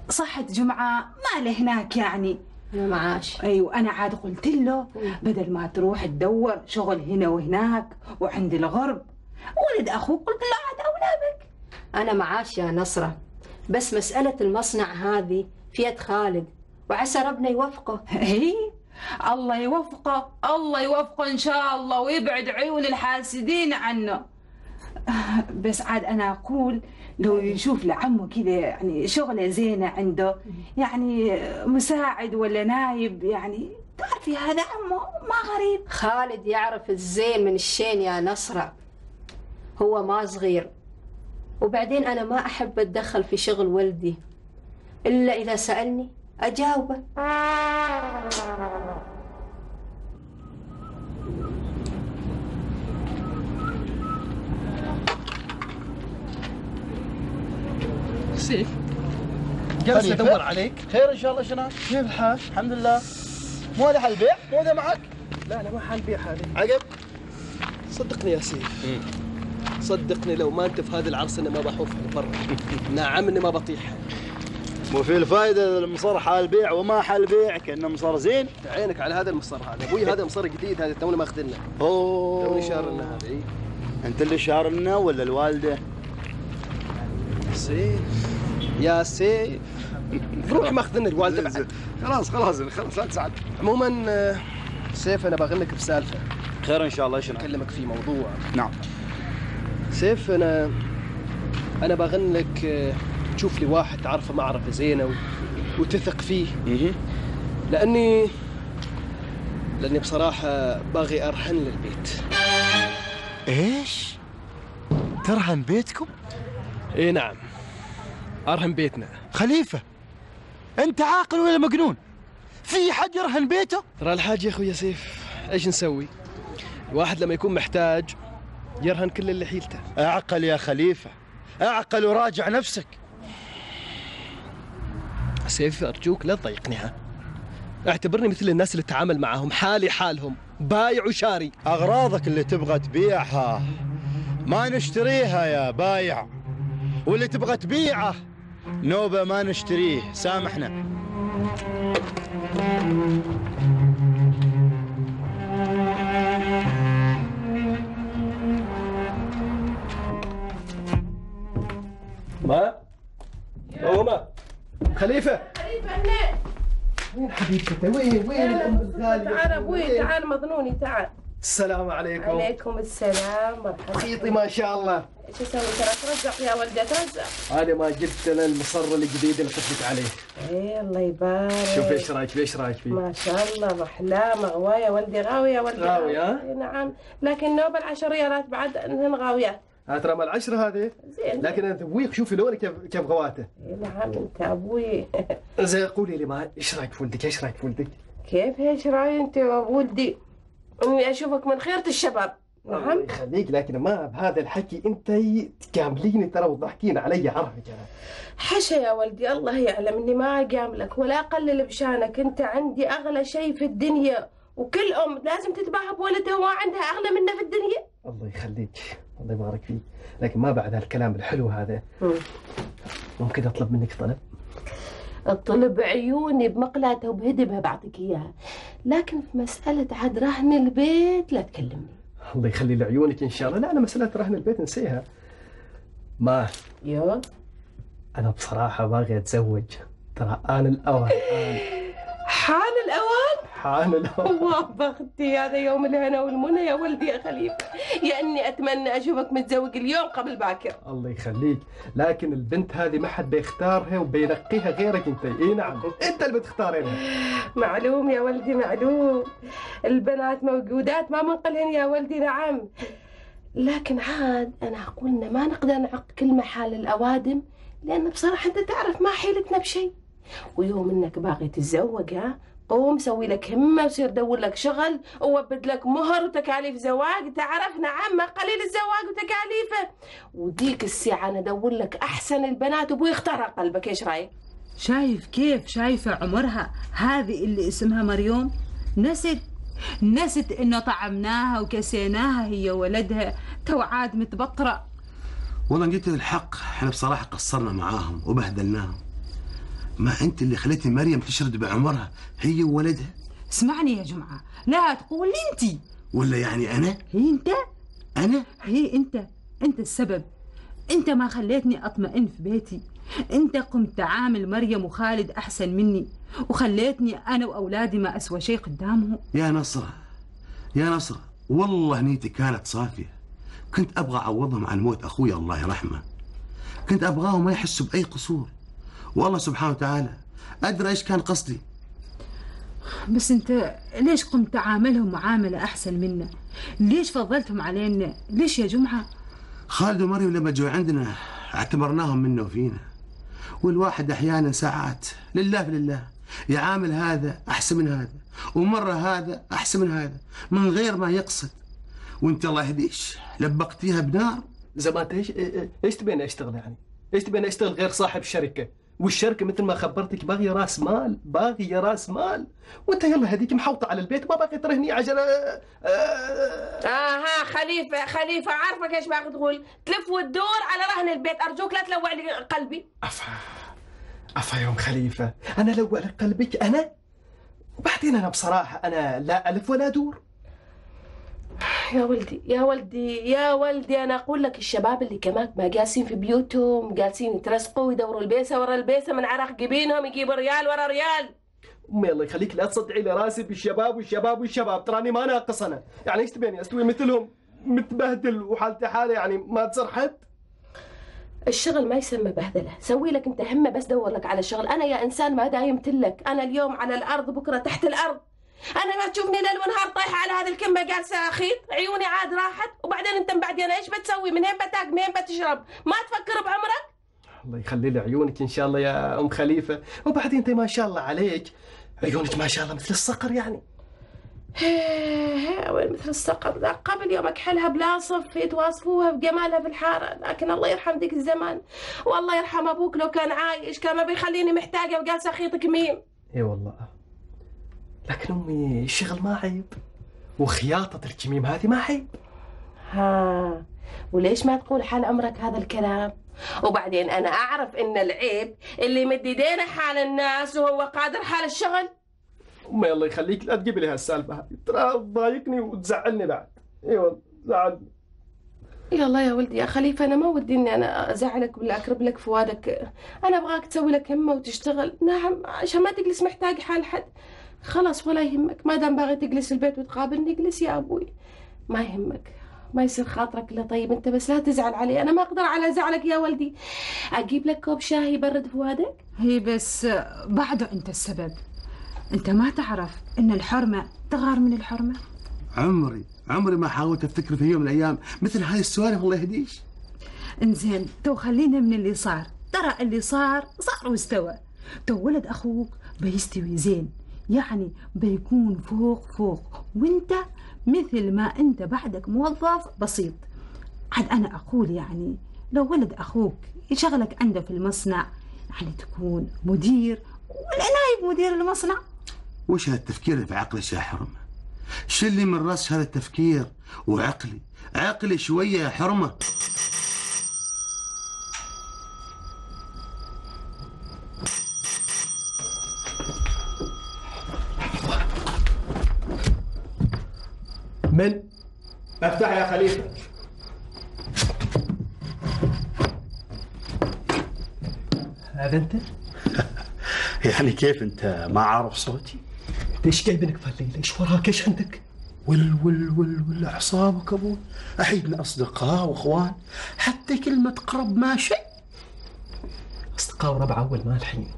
صحة جمعة ما له هناك يعني معاش. أيوه أنا عاد قلت له بدل ما تروح تدور شغل هنا وهناك وعند الغرب ولد أخوك قلت له عاد اولى بك أنا معاش يا نصرة بس مسألة المصنع هذه في يد خالد. وعسى ربنا يوفقه. هي الله يوفقه الله يوفقه إن شاء الله ويبعد عيون الحاسدين عنه. بس عاد أنا أقول لو يشوف لعمه كذا يعني شغلة زينة عنده يعني مساعد ولا نايب يعني تعرفي هذا عمه ما غريب. خالد يعرف الزين من الشين يا نصرة. هو ما صغير. وبعدين أنا ما أحب أتدخل في شغل ولدي. إلا إذا سألني أجاوبه. سيف جالس؟ ادور عليك. خير إن شاء الله شنو؟ كيف الحال؟ الحمد لله. مو هذا حل بيع؟ مو هذا معك؟ لا لا ما حال بيع حالي عقب. صدقني يا سيف. صدقني لو ما أنت في هذه العرس إني ما بحوف برا. نعم إني ما بطيح. مو في الفايدة المصر حال بيع وما حال بيع كأنه مصر زين. عينك على هذا المصر هذا. أبوي هذا مصر جديد هذا تونا ماخذنه أوه. توني شار لنا هذا إيه. أنت اللي شار لنا ولا الوالدة؟ سيف يا سيف روح ماخذنا الوالدة بعد. خلاص خلاص خلاص لا تزعل. عموما آه، سيف أنا باغنك بسالفة. خير إن شاء الله إيش أكلمك في موضوع. نعم. سيف أنا أنا باغن لك آه، تشوف لي واحد تعرفه معرفة زينة و... وتثق فيه لاني لأني بصراحة باغي ارهن للبيت إيش؟ ترهن بيتكم؟ إي نعم ارهن بيتنا خليفة أنت عاقل ولا مجنون؟ في حد يرهن بيته؟ ترى الحاج يا أخوي سيف إيش نسوي؟ الواحد لما يكون محتاج يرهن كل اللي حيلته أعقل يا خليفة أعقل وراجع نفسك سيف أرجوك لا تضايقني ها اعتبرني مثل الناس اللي تتعامل معاهم حالي حالهم بايع وشاري. أغراضك اللي تبغى تبيعها. ما نشتريها يا بايع. واللي تبغى تبيعه. نوبة ما نشتريه. سامحنا. ما؟ هو ما؟ خليفة. خليفة هنا وين حبيبتي؟ وين وين الأم الغاليه تعال أبوي؟ تعال مظنوني تعال. السلام عليكم. عليكم السلام مرحبا. خيطي ما شاء الله. إيش أسوي؟ ترى ترزق يا ولدة ترزق أنا ما جبت أنا المصر الجديد اللي قلت لك عليه. إيه الله يبارك. شوف إيش رايك فيه إيش رايك فيه؟ ما شاء الله محلاه مغواية ولدي غاوية ولدي غاوية، ها؟ إيه نعم. لكن نوبة العشر ريالات بعد إنهن غاويات. ترى مال العشرة هذه؟ زين. لكن أنا ذويق شوفي لونه كيف كيف غواته. نعم أنت أبوي. زين قولي لي ما إيش رأيك في ولدك؟ إيش رأيك في ولدك؟ كيف؟ إيش رأي أنت يا ولدي؟ اني أشوفك من خيرة الشباب. الله نعم يخليك لكن ما بهذا الحكي أنت تجامليني ترى وتضحكين علي عرفك أنا حشا يا ولدي الله يعلم إني ما اجاملك ولا اقلل بشانك أنت عندي أغلى شيء في الدنيا وكل أم لازم تتباهى بولدها وما عندها أغلى منه في الدنيا. الله يخليك. الله يبارك فيك. لكن ما بعد هالكلام الحلو هذا ممكن أطلب منك طلب؟ الطلب عيوني بمقلاتها وبهدبها بعطيك إياها. لكن في مسألة عاد رهن البيت لا تكلمني. الله يخلي لعيونك إن شاء الله. لا أنا مسألة رهن البيت نسيها. ما؟ يا؟ أنا بصراحة باغي أتزوج. ترى آن الأوان. حان الأوان. حان الاوان الله بختي هذا يوم الهنا والمنى يا ولدي يا خليفة. يا إني أتمنى أشوفك متزوج اليوم قبل باكر. الله يخليك. لكن البنت هذه ما حد بيختارها وبينقيها غيرك أنت. اي نعم. أنت اللي بتختارينها. معلوم يا ولدي معلوم. البنات موجودات ما منقلهن يا ولدي نعم. لكن عاد أنا أقول إن ما نقدر نعق كلمة حال الأوادم لأن بصراحة أنت تعرف ما حيلتنا بشيء. ويوم إنك باغي تتزوج ها قوم سوي لك همة وصير دور لك شغل ووبد لك مهر وتكاليف زواج. تعرف نعم ما قليل الزواج وتكاليفه. وديك الساعة أنا أدور لك أحسن البنات وابوي يختار قلبك. إيش رأيك؟ شايف كيف؟ شايفة عمرها؟ هذه اللي اسمها مريم نست نست إنه طعمناها وكسيناها هي ولدها تو عاد متبطرة. والله جيت الحق إحنا بصراحة قصرنا معاهم وبهدلناهم. ما أنت اللي خليتي مريم تشرد بعمرها هي وولدها؟ اسمعني يا جمعة لا تقول انتي ولا يعني أنا؟ هي أنت؟ أنا؟ هي أنت أنت السبب. أنت ما خليتني أطمئن في بيتي. أنت قمت تعامل مريم وخالد أحسن مني وخليتني أنا وأولادي ما اسوى شيء قدامهم. يا نصرة يا نصرة والله نيتي كانت صافية. كنت أبغى أعوضهم عن موت أخوي الله يرحمه. كنت أبغاهم ما يحسوا بأي قصور. والله سبحانه وتعالى أدرى إيش كان قصدي. بس أنت ليش قمت تعاملهم معاملة أحسن منا؟ ليش فضلتهم علينا؟ ليش يا جمعة؟ خالد ومريم لما جو عندنا اعتبرناهم منا وفينا. والواحد أحيانا ساعات لله لله يعامل هذا أحسن من هذا ومرة هذا أحسن من هذا من غير ما يقصد. وأنت الله يهديش لبقتيها بنار. زمان إيش إيش تبين اشتغل يعني؟ إيش تبين اشتغل غير صاحب شركه؟ والشركة مثل ما خبرتك باغيه راس مال، باغيه راس مال، وانت يلا هذيك محوطة على البيت وما باغي ترهني عجلة. آه. آه ها خليفة خليفة عارفك إيش باغي تقول؟ تلف وتدور على رهن البيت أرجوك لا تلوع لي قلبي. عفا يا ام خليفة أنا لو على قلبك أنا؟ وبعدين أنا بصراحة أنا لا ألف ولا دور. يا ولدي يا ولدي يا ولدي أنا أقول لك الشباب اللي كمان ما جالسين في بيوتهم جالسين يترسقوا ويدوروا البيسة ورا البيسة من عرق جبينهم يجيبوا ريال ورا ريال. أمي الله يخليك لا تصدعي لي راسي بالشباب والشباب والشباب تراني ما ناقص أنا يعني إيش تبيني؟ أستوي مثلهم متبهدل وحالتي حالة يعني ما تصرحت الشغل ما يسمى بهدلة. سوي لك أنت همة بس دور لك على شغل. أنا يا إنسان ما دايمت لك أنا اليوم على الأرض بكرة تحت الأرض. أنا ما تشوفني ليل ونهار طايحة على هذه الكمه جالسة اخيط عيوني عاد راحت. وبعدين أنت بعدين إيش بتسوي؟ من هين بتاكل؟ منين بتشرب؟ ما تفكر بعمرك؟ الله يخلي لي عيونك إن شاء الله يا أم خليفة. وبعدين أنت ما شاء الله عليك. عيونك ما شاء الله مثل الصقر يعني. وين مثل الصقر ذا؟ قبل يوم أكحلها بلا صف يتواصفوها بجمالها في الحارة. لكن الله يرحم ذيك الزمان. والله يرحم أبوك لو كان عايش كان ما بيخليني محتاجة وجالسة اخيط كميم إي والله. لكن أمي الشغل ما عيب وخياطة الكميم هذه ما عيب. ها وليش ما تقول حال عمرك هذا الكلام؟ وبعدين أنا أعرف إن العيب اللي يمد ايدينا حال الناس وهو قادر حال الشغل. أمي الله يخليك لا تجيب لي هالسالفة هذه. ترى تضايقني وتزعلني بعد. اي والله زعلني يلا يا ولدي يا خليفة أنا ما ودي إني أنا أزعلك ولا أكرب لك فؤادك أنا أبغاك تسوي لك همة وتشتغل. نعم عشان ما تجلس محتاج حال حد. خلاص ولا يهمك. ما دام باغي تجلس البيت وتقابلني اجلس يا أبوي. ما يهمك. ما يصير خاطرك الا طيب. أنت بس لا تزعل علي. أنا ما أقدر على زعلك يا ولدي. أجيب لك كوب شاي يبرد فؤادك؟ هي بس بعده أنت السبب. أنت ما تعرف إن الحرمة تغار من الحرمة؟ عمري عمري ما حاولت أفتكر في يوم من الأيام مثل هاي السوالف الله يهديش. إنزين تو خلينا من اللي صار. ترى اللي صار صار واستوى. تو ولد أخوك بيستوي زين. يعني بيكون فوق فوق. وانت مثل ما انت بعدك موظف بسيط. عاد أنا أقول يعني لو ولد أخوك يشغلك عنده في المصنع يعني تكون مدير ولا نايب مدير المصنع. وش هالتفكير اللي في عقلك يا حرمة؟ شلي من رأس هذا التفكير وعقلي. عقلي شوية يا حرمة. من؟ افتح يا خليفة. هذا أنت؟ يعني كيف أنت ما عارف صوتي؟ ليش جايبنك في الليل إيش وراك إيش عندك؟ ول ول ول ول اعصابك أبوي احيدنا أصدقاء وإخوان. حتى كلمة قرب ما شيء أصدقاء وربع أول ما الحين.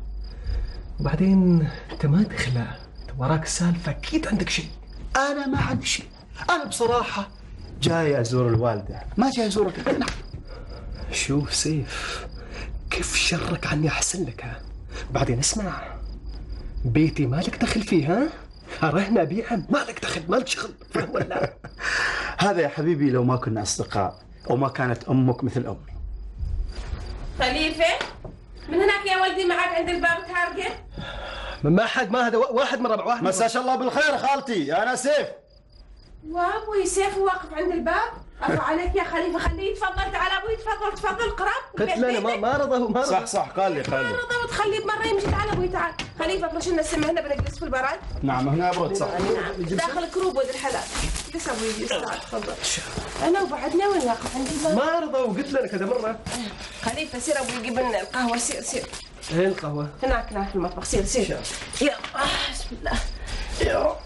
وبعدين أنت ما تخلع انت وراك سالفة. أكيد عندك شيء. أنا ما عندي شيء. أنا بصراحة جاي أزور الوالدة. ما جاي أزورك. انت شوف سيف؟ كيف شرك عني أحسن لك؟ ها بعدين اسمع. بيتي مالك دخل فيه ها؟ رهنا بيعا مالك دخل مالك شغل. فاهم ولا؟ هذا يا حبيبي لو ما كنا أصدقاء وما كانت أمك مثل أمي. خليفة من هناك يا ولدي معك عند الباب تهرجه ما حد ما هذا واحد من ربع واحد مساش الله بالخير خالتي. أنا سيف. وابوي سيف واقف عند الباب. عفو عليك يا خليفة خليه يتفضل تعال أبوي تفضل تفضل قرب قلت له أنا ما ما رضى ما رضى. صح صح قال لي قال لي. رضا وتخليه بمرة يمشي تعال أبوي تعال. خليفة افرش لنا السمة هنا بنجلس في البراد. نعم هنا ابرد صح. نعم داخل كروب ولد الحلال. جلس أبوي جلس تعال تفضل. أنا وبعدنا وين واقف عند الباب؟ ما رضى وقلت له كذا مرة. خليفة سير أبوي جيب لنا القهوة سير سير. إيه القهوة؟ هناك هناك في المطبخ سير سير. يلا. بسم الله. يا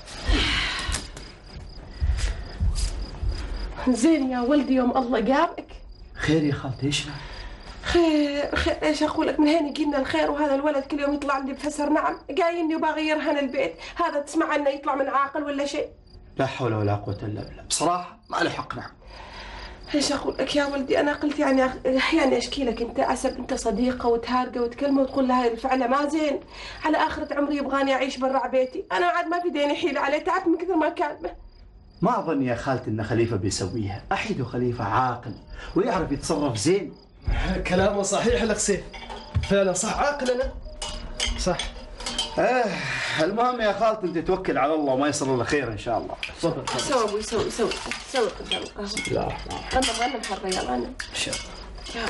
زين يا ولدي يوم الله جابك خير يا خالتي إيش؟ خير خير. إيش أقول لك من هين يجينا الخير وهذا الولد كل يوم يطلع عندي بفسر نعم قايلني وباغي يرهن البيت. هذا تسمع عنه يطلع من عاقل ولا شيء؟ لا حول ولا قوة إلا بالله. بصراحة ما له حق نعم. إيش أقول لك يا ولدي؟ أنا قلت يعني يعني أشكي لك أنت اسب أنت صديقة وتهارقه وتكلمة وتقول لها الفعله ما زين. على آخرة عمري يبغاني أعيش برا بيتي. أنا عاد ما في ديني حيله عليه تعبت من كثر ما كلمه ما اظن يا خالتي إن خليفة بيسويها. أحيد خليفة عاقل ويعرف يتصرف زين. كلامه صحيح الاخ سيف. فعلا صح. عاقل أنا؟ صح. إيه المهم يا خالتي أنت توكل على الله وما يصير إلا خير إن شاء الله. تفضل. تفضل سوي سوي سوي سوي. قدام بسم الله الرحمن الرحيم غنم غنم حرة يلا غنم إن شاء الله.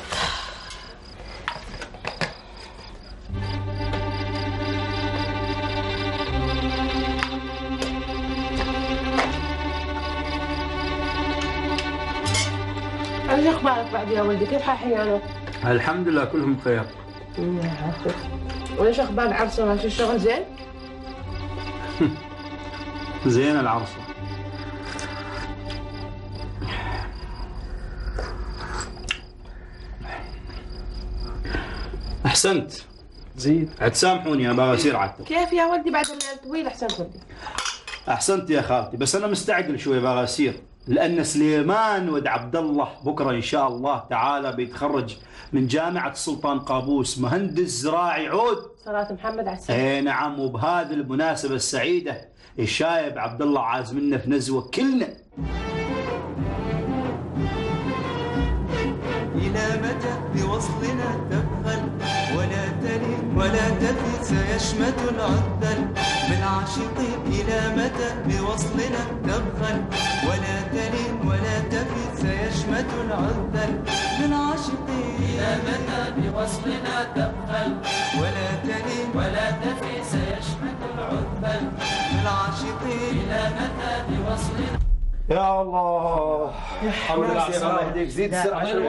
وش أخبارك بعد يا ولدي كيف حال حيانك؟ الحمد لله كلهم بخير. وايش أخبار العرسه شو الشغل زين؟ زين العرصة أحسنت. زيد عاد سامحوني أبغى اصير عاد. كيف يا ولدي بعد الليل طويل أحسنت ولدي. أحسنت يا خالتي بس أنا مستعجل شوي أبغى أسير. لأن سليمان ولد عبد الله بكرة إن شاء الله تعالى بيتخرج من جامعة السلطان قابوس. مهندس زراعي عود. صلاة محمد على السلامة اي نعم وبهذه المناسبة السعيدة الشايب عبد الله عازمنا في نزوة كلنا. إلى متى بوصلنا؟ ولا تفي سيشمت العذل بالعاشقين إلى متى بوصلنا تبخل. ولا تلين ولا تفي سيشمت العذل بالعاشقين إلى متى بوصلنا تبخل. ولا تلين ولا تفي سيشمت العذل بالعاشقين إلى متى بوصلنا يا الله. الحمد لله الله. يهديك زيد السرعه شوي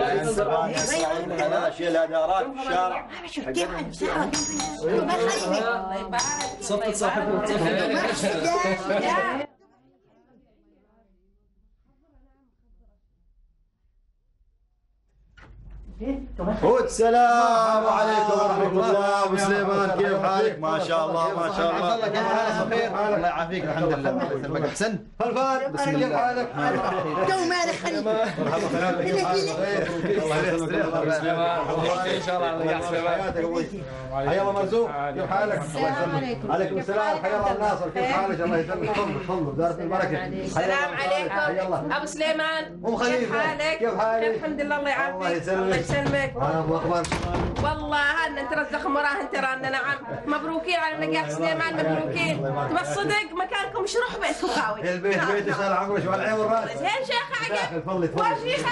لا شيل الادارات في الشارع صفت صاحبنا السلام عليكم ورحمه الله ابو سليمان كيف حالك ما شاء الله ما شاء الله كيف حالك بخير الله يعافيك الحمد لله الله يسلمك احسن هلفان بسم الله كيف حالك تو مالك خليك مرحبا الله يسلمك ابو سليمان ان شاء الله الله يحسن حيا الله مرزوق كيف حالك الله يسلمك عليكم السلام حيا الله الناصر كيف حالك الله يسلمك تفضل تفضل دارة البركه السلام الله عليكم ابو سليمان أم خليفة، كيف حالك؟ كيف حالك؟ الحمد لله الله يعافيك الله يسلمك. الله يسلمك آه، واخبار والله هن أنت رزق مراهن ترانا نعم. مبروكين على نجاح سليمان مبروكين. تبى الصدق مكانكم شروح بيتكم خاوي. البيت بيت شال عمرك وعلى العين والراس. زين شيخ عقب تفضلي تفضلي وشيخة.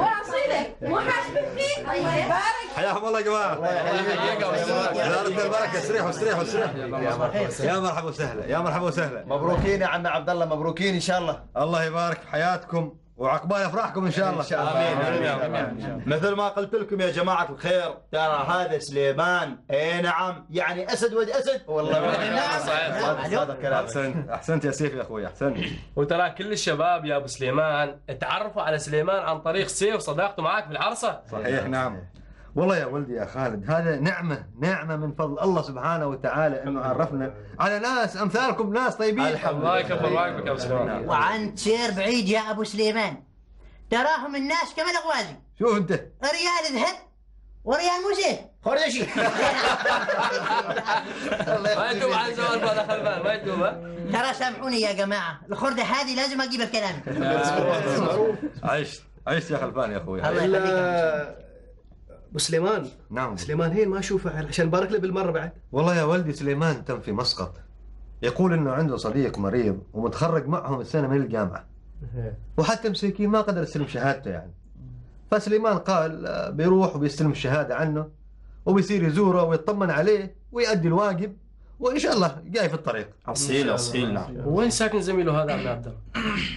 واصيلك مو حاسبك فيك؟ الله يبارك. حياكم الله يا جماعة. الله يحييك البركة. استريحوا استريحوا استريحوا. يا مرحبا وسهلا يا مرحبا وسهلا. مبروكين يا عم عبد الله مبروكين إن شاء الله. الله يبارك في حياتكم. وعقبال افراحكم إن شاء الله. إن شاء الله. آمين، آمين. مثل ما قلت لكم يا جماعة الخير ترى هذا سليمان إي نعم يعني أسد ولد أسد. والله هذا الكلام. أحسنت. أحسنت يا سيف يا أخوي أحسنت. وترى كل الشباب يا أبو سليمان تعرفوا على سليمان عن طريق سيف صداقته معك في العرسه صحيح نعم. والله يا ولدي يا خالد هذا نعمة نعمة من فضل الله سبحانه وتعالى إنه عرفنا على ناس أمثالكم ناس طيبين. الله يكبر رايك يا أبو سليمان. وعن سير بعيد يا أبو سليمان. تراهم الناس كما الاغوازي شوف أنت. ريال ذهب وريال مو زين. خردشي ما يتوب عن سؤال هذا خلفان ما يتوب ها؟ ترى سامحوني يا جماعة الخرده هذه لازم اجيبها في كلامي عشت عشت يا خلفان يا أخوي. الله يخليك يا الا ابو سليمان نعم سليمان هين ما اشوفه عشان نبارك له بالمرة بعد. والله يا ولدي سليمان تم في مسقط. يقول إنه عنده صديق مريض ومتخرج معهم السنة من الجامعة. وحتى مسكين ما قدر يستلم شهادته يعني. فسليمان قال آه، بيروح وبيستلم الشهادة عنه وبيصير يزوره ويطمن عليه ويؤدي الواجب وإن شاء الله جاي في الطريق. أصيل أصيل نعم. وين ساكن زميله هذا عبد الله؟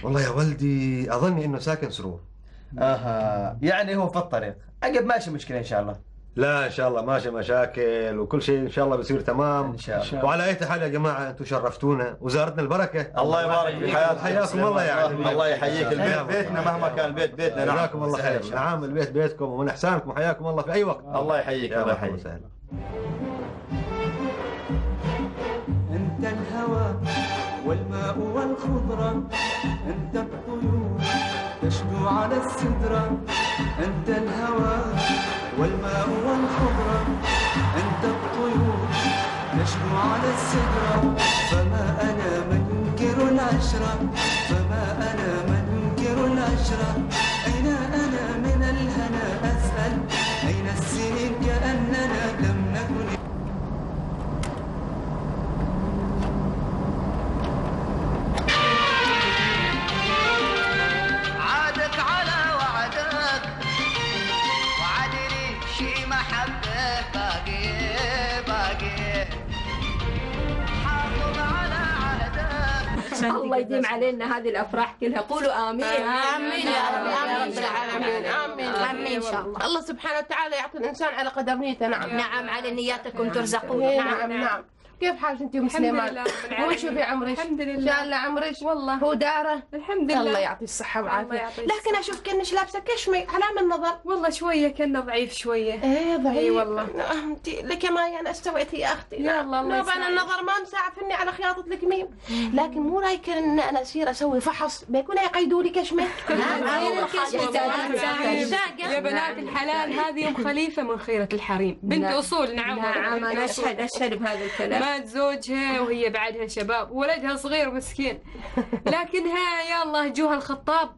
والله يا ولدي أظني إنه ساكن سرور. آها. يعني هو في الطريق. عقب ماشي مشكلة إن شاء الله. لا إن شاء الله ماشي مشاكل وكل شيء إن شاء الله بيصير تمام. إن شاء الله. وعلى أي حال يا جماعة أنتم شرفتونا. وزارتنا البركة. الله يبارك في حياتك. حياكم الله يعني. الله يحييك. البيت. بيتنا مهما كان البيت بيتنا. نعم. جزاكم الله خير. نعم البيت بيتكم ومن إحسانكم وحياكم الله في أي وقت. الله يحييك، يا الله يحييك. وسهلا. أنت الهوى والماء والخضرة أنت تشدو على السدرة. أنت الهوى والماء والخضرة. أنت الطيور تشدو على السدرة. فما أنا من ينكر العشرة فما أنا من ينكر العشرة أين أنا من الهنا أسأل؟ أين السنين كأننا باقي باقي. حافظ على الله يديم علينا هذه الأفراح كلها. قولوا آمين. آمين يا رب. العالمين. آمين. آمين إن شاء الله. الله سبحانه وتعالى يعطي الإنسان على قدر نيته. نعم. نعم على نياتكم ترزقون. إيه، نعم. نعم. كيف حالك أنت أم الحمد سليمان؟ وشوفي عمرك؟ الحمد لله. ان شاء الله عمرك. والله. هو داره؟ الحمد لله. الله يعطي الصحة والعافية. لكن أشوف كانش لابسة كشمي. علامة النظر والله شوية كنا ضعيف شوية. إيه ضعيف. إي والله. انت لك ما أنا استويت يا أختي. يا الله الله أنا النظر ما مساعفني على خياطة الكميم لكن مو رايك إن أنا أصير أسوي فحص بيكون يقيدوا لي كشمي؟ يا بنات الحلال هذه ام خليفة من خيرة الحريم. بنت نعم. أصول نعم. نعم بنت أنا. أشهد أشهد بهذا الكلام. مات زوجها وهي بعدها شباب ولدها صغير مسكين. لكنها يا الله جوها الخطاب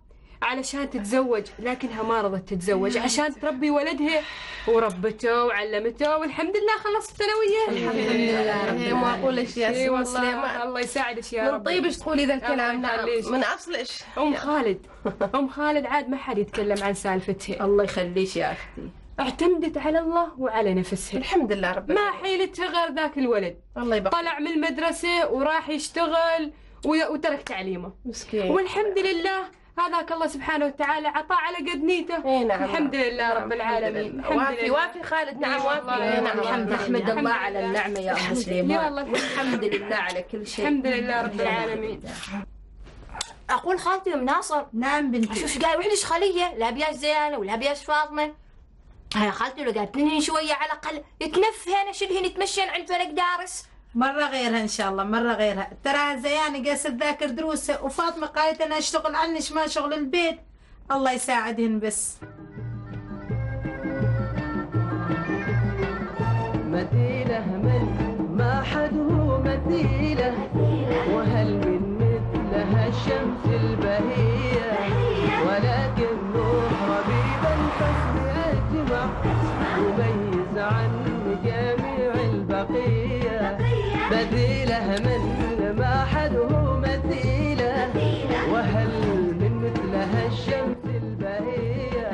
علشان تتزوج لكنها ما رضت تتزوج عشان تربي ولدها وربته وعلمته والحمد لله خلصت الثانوية. الحمد لله. أقول لك يا إي سي والله سليمان الله يساعدك يا من رب. طيبش تقولي ذا الكلام؟ نعم. من اصلش أم خالد. أم خالد عاد ما حد يتكلم عن سالفتها. الله يخليك يا أختي. اعتمدت على الله وعلى نفسها. الحمد لله رب ما حيلتها غير ذاك الولد. الله يبارك طلع من المدرسة وراح يشتغل وترك تعليمه. مسكين. والحمد لله هذاك الله سبحانه وتعالى عطاه على قد نيته. إي نعم. الحمد لله رب العالمين. الحمد وافي لله. وافي خالد نعم وافي. نعم الحمد أحمد الله على النعمة يا أم يا سليمان الله. والحمد لله على كل شيء. الحمد لله رب العالمين. أقول خالتي أم ناصر؟ نعم بنتي. شوف قاعد وحدش خليه لا بياش زيانه ولا بياش فاطمة؟ هاي خالتي لو قاعد تنهي شوية على الأقل تنفهن شلهن يتمشين عند فلك دارس؟ مرة غيرها إن شاء الله مرة غيرها. ترى زيانة قاعدة تذاكر دروسها وفاطمة قالت أنا أشتغل عنش ما شغل البيت. الله يساعدهن بس. مثيله من ما حد هو مثيله وهل من مثلها الشمس البهية. ولكن نور ربيب بديله من ما حد هو مثيله وهل من مثلها الشمس البهية؟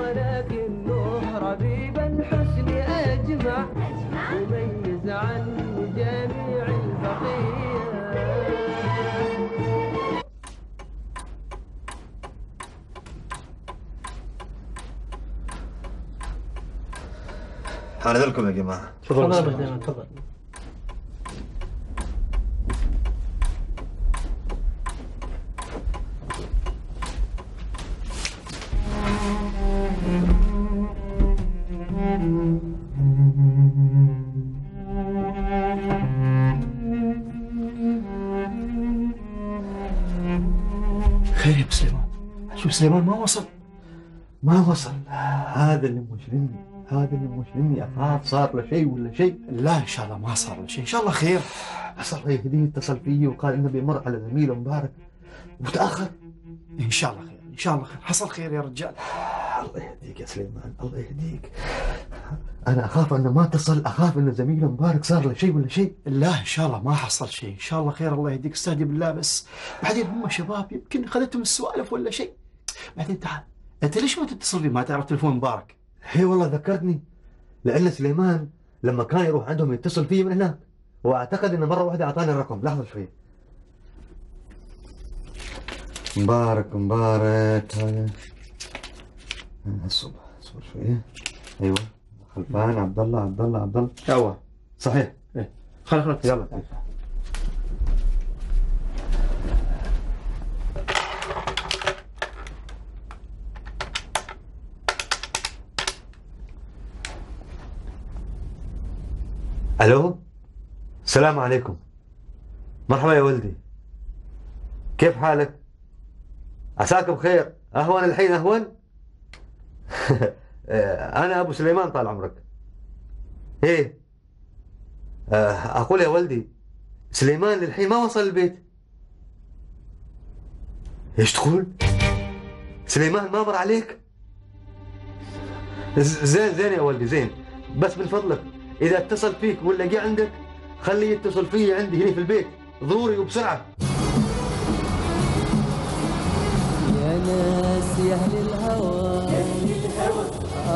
ولكن نور ربيب الحسن أجمع. يميز عن جميع البقية. على ذلكم يا جماعة. تفضل. تفضل. خير يا أبو سليمان. شوف سليمان ما وصل. ما وصل. هذا اللي مشغلني هذا اللي مشغلني أخاف صار له شيء ولا شيء؟ لا إن شاء الله ما صار له شيء. إن شاء الله خير. بس الله يهديه اتصل فيي وقال إنه بيمر على زميله مبارك. وتاخر إن شاء الله خير إن شاء الله خير. حصل خير يا رجال. الله يهديك يا سليمان الله يهديك. أنا أخاف أنه ما اتصل أخاف أنه زميله مبارك صار له شيء ولا شيء. لا إن شاء الله ما حصل شيء. إن شاء الله خير الله يهديك. استهدي بالله بس. بعدين هم شباب يمكن خذتهم السوالف ولا شيء. بعدين تعال. أنت ليش ما تتصل بي؟ ما تعرف تلفون مبارك. هي والله ذكرتني لأن سليمان لما كان يروح عندهم يتصل فيه من هناك. وأعتقد انه مرة واحدة أعطاني الرقم. لحظة شوي. مبارك مبارك. الصبح. اصبر شوي أيوه. خلفان عبد الله عبد الله عبد الله. أيوه صحيح. إيه. خلاص خلاص يلا. ألو؟ السلام عليكم. مرحبا يا ولدي. كيف حالك؟ عساك بخير. أهون الحين أهون؟ أنا أبو سليمان طال عمرك. إيه؟ آه، أقول يا ولدي سليمان للحين ما وصل البيت. إيش تقول؟ سليمان ما مر عليك؟ زين زين يا ولدي زين. بس من فضلك إذا اتصل فيك ولا جه عندك خليه يتصل فيي عندي هنا في البيت ضروري وبسرعة. يا ناس يا الهوى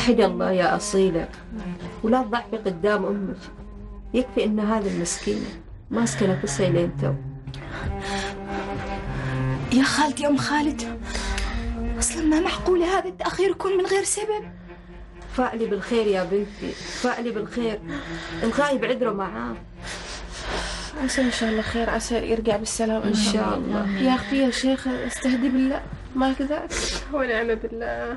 وحد الله يا أصيلة. ولا تضعفي قدام أمك. يكفي إن هذه المسكينة ماسكة نفسها لين تو. يا خالتي أم خالد أصلا ما معقولة هذا التأخير يكون من غير سبب؟ فألي بالخير يا بنتي. فألي بالخير. الغايب عذره معاه. عسى إن شاء الله خير. عسى يرجع بالسلامة إن شاء الله. يا أختي يا شيخة أستهدي بالله. ما كذاك ونعم بالله.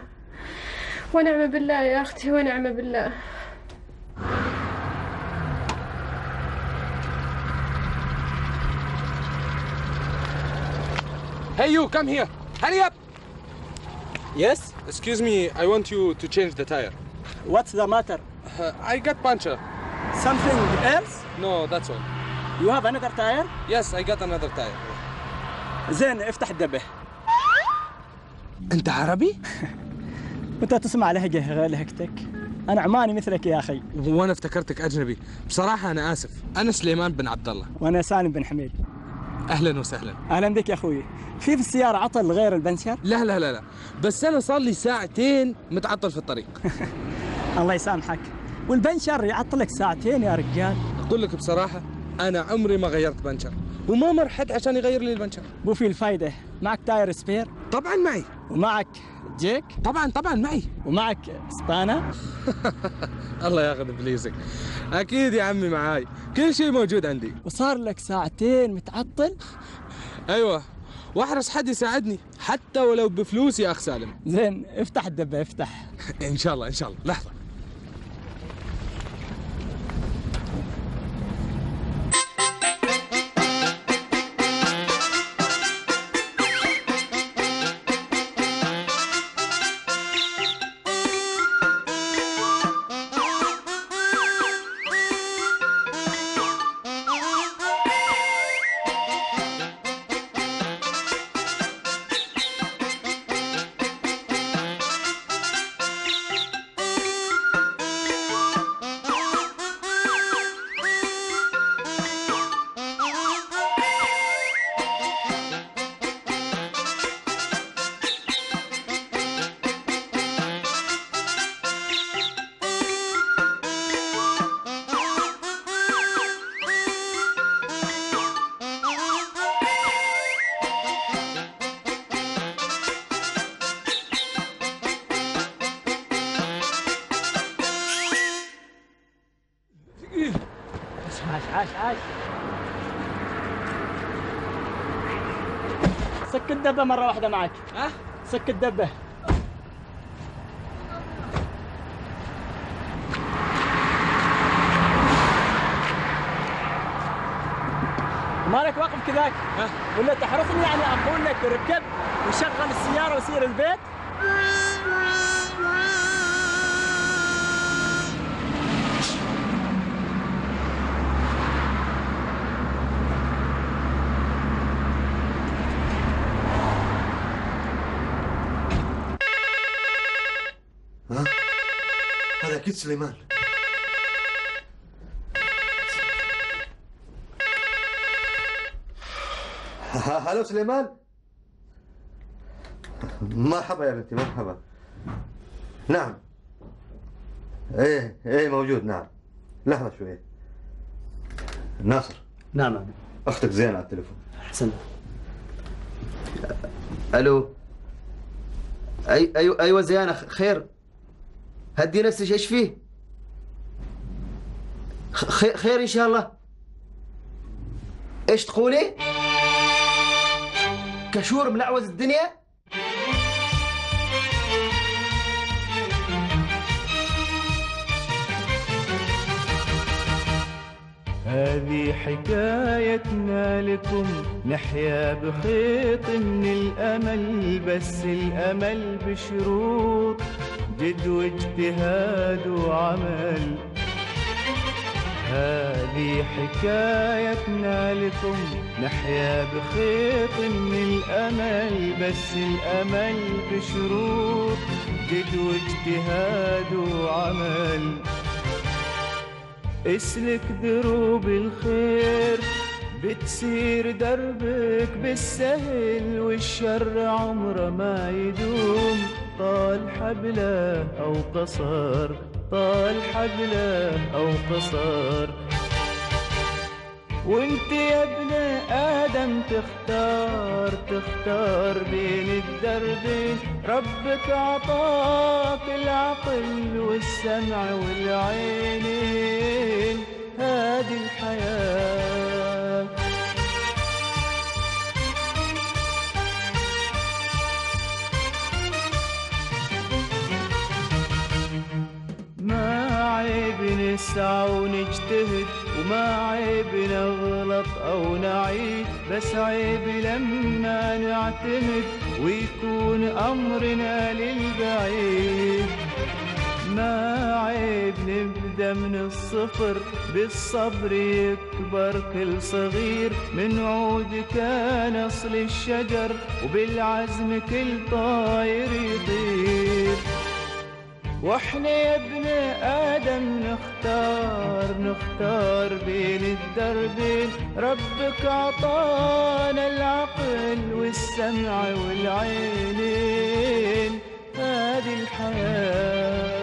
ونعم بالله يا أختي ونعم بالله Hey, you, come here. Hurry up. Yes? Excuse me, I want you to change the tire. What's the matter? Uh, I got puncture. Something else? No, that's all. You have another tire? Yes, I got another tire. زين افتح الدبه أنت عربي؟ وانت تسمع لهجه غير لهجتك أنا عماني مثلك يا أخي. وأنا افتكرتك أجنبي. بصراحة أنا آسف. أنا سليمان بن عبد الله. وأنا سالم بن حميد. أهلا وسهلا. أهلا بك يا أخوي. في في السيارة عطل غير البنشر لا لا لا لا. بس أنا صار لي ساعتين متعطل في الطريق. الله يسامحك. والبنشر يعطلك ساعتين يا رجال. أقول لك بصراحة أنا عمري ما غيرت بنشر وما مر حد عشان يغير لي البنشر مو في الفايدة. معك tire spare؟ طبعا معي. ومعك jack؟ طبعا طبعا معي. ومعك سبانا؟ الله ياخذ إبليسك أكيد يا عمي معاي. كل شيء موجود عندي. وصار لك ساعتين متعطل؟ أيوه. واحرص حد يساعدني حتى ولو بفلوس يا أخ سالم. زين افتح الدبة افتح. إن شاء الله إن شاء الله. لحظة. واحدة معك ها؟ سك الدبه مالك واقف كذاك؟ ولا تحرصني يعني أقول لك ركب وشغل السيارة وسير البيت ها؟ أكيد سليمان. ها- هلو سليمان. مرحبا يا بنتي مرحبا. نعم. إيه إيه موجود نعم. لحظة شوية ناصر. نعم. أختك زين على التليفون. أحسن. ألو. أي أيوه أيوه زيانه خ- خير. هدي نفسك إيش فيه؟ خير إن شاء الله. إيش تقولي؟ كشور ملعوز الدنيا؟ هذه حكايتنا لكم نحيا بخيط من الأمل بس الأمل بشروط. جد واجتهاد وعمل هذه حكايتنا لكم نحيا بخيط من الأمل بس الأمل بشروط. جد واجتهاد وعمل اسلك دروب الخير بتسير دربك بالسهل والشر عمره ما يدوم. طال حبله أو قصر طال حبله أو قصر. وانت يا ابن آدم تختار تختار بين الدربين ربك عطاك العقل والسمع والعينين هذه الحياة نسعى ونجتهد وما عيب نغلط أو نعيد بس عيب لما نعتمد ويكون أمرنا للبعيد. ما عيب نبدأ من الصفر بالصبر يكبر كل صغير. من عود كان أصل الشجر وبالعزم كل طاير يطير. وإحنا يا ابن آدم نختار نختار بين الدربين. ربك عطانا العقل والسمع والعينين. هذه الحياة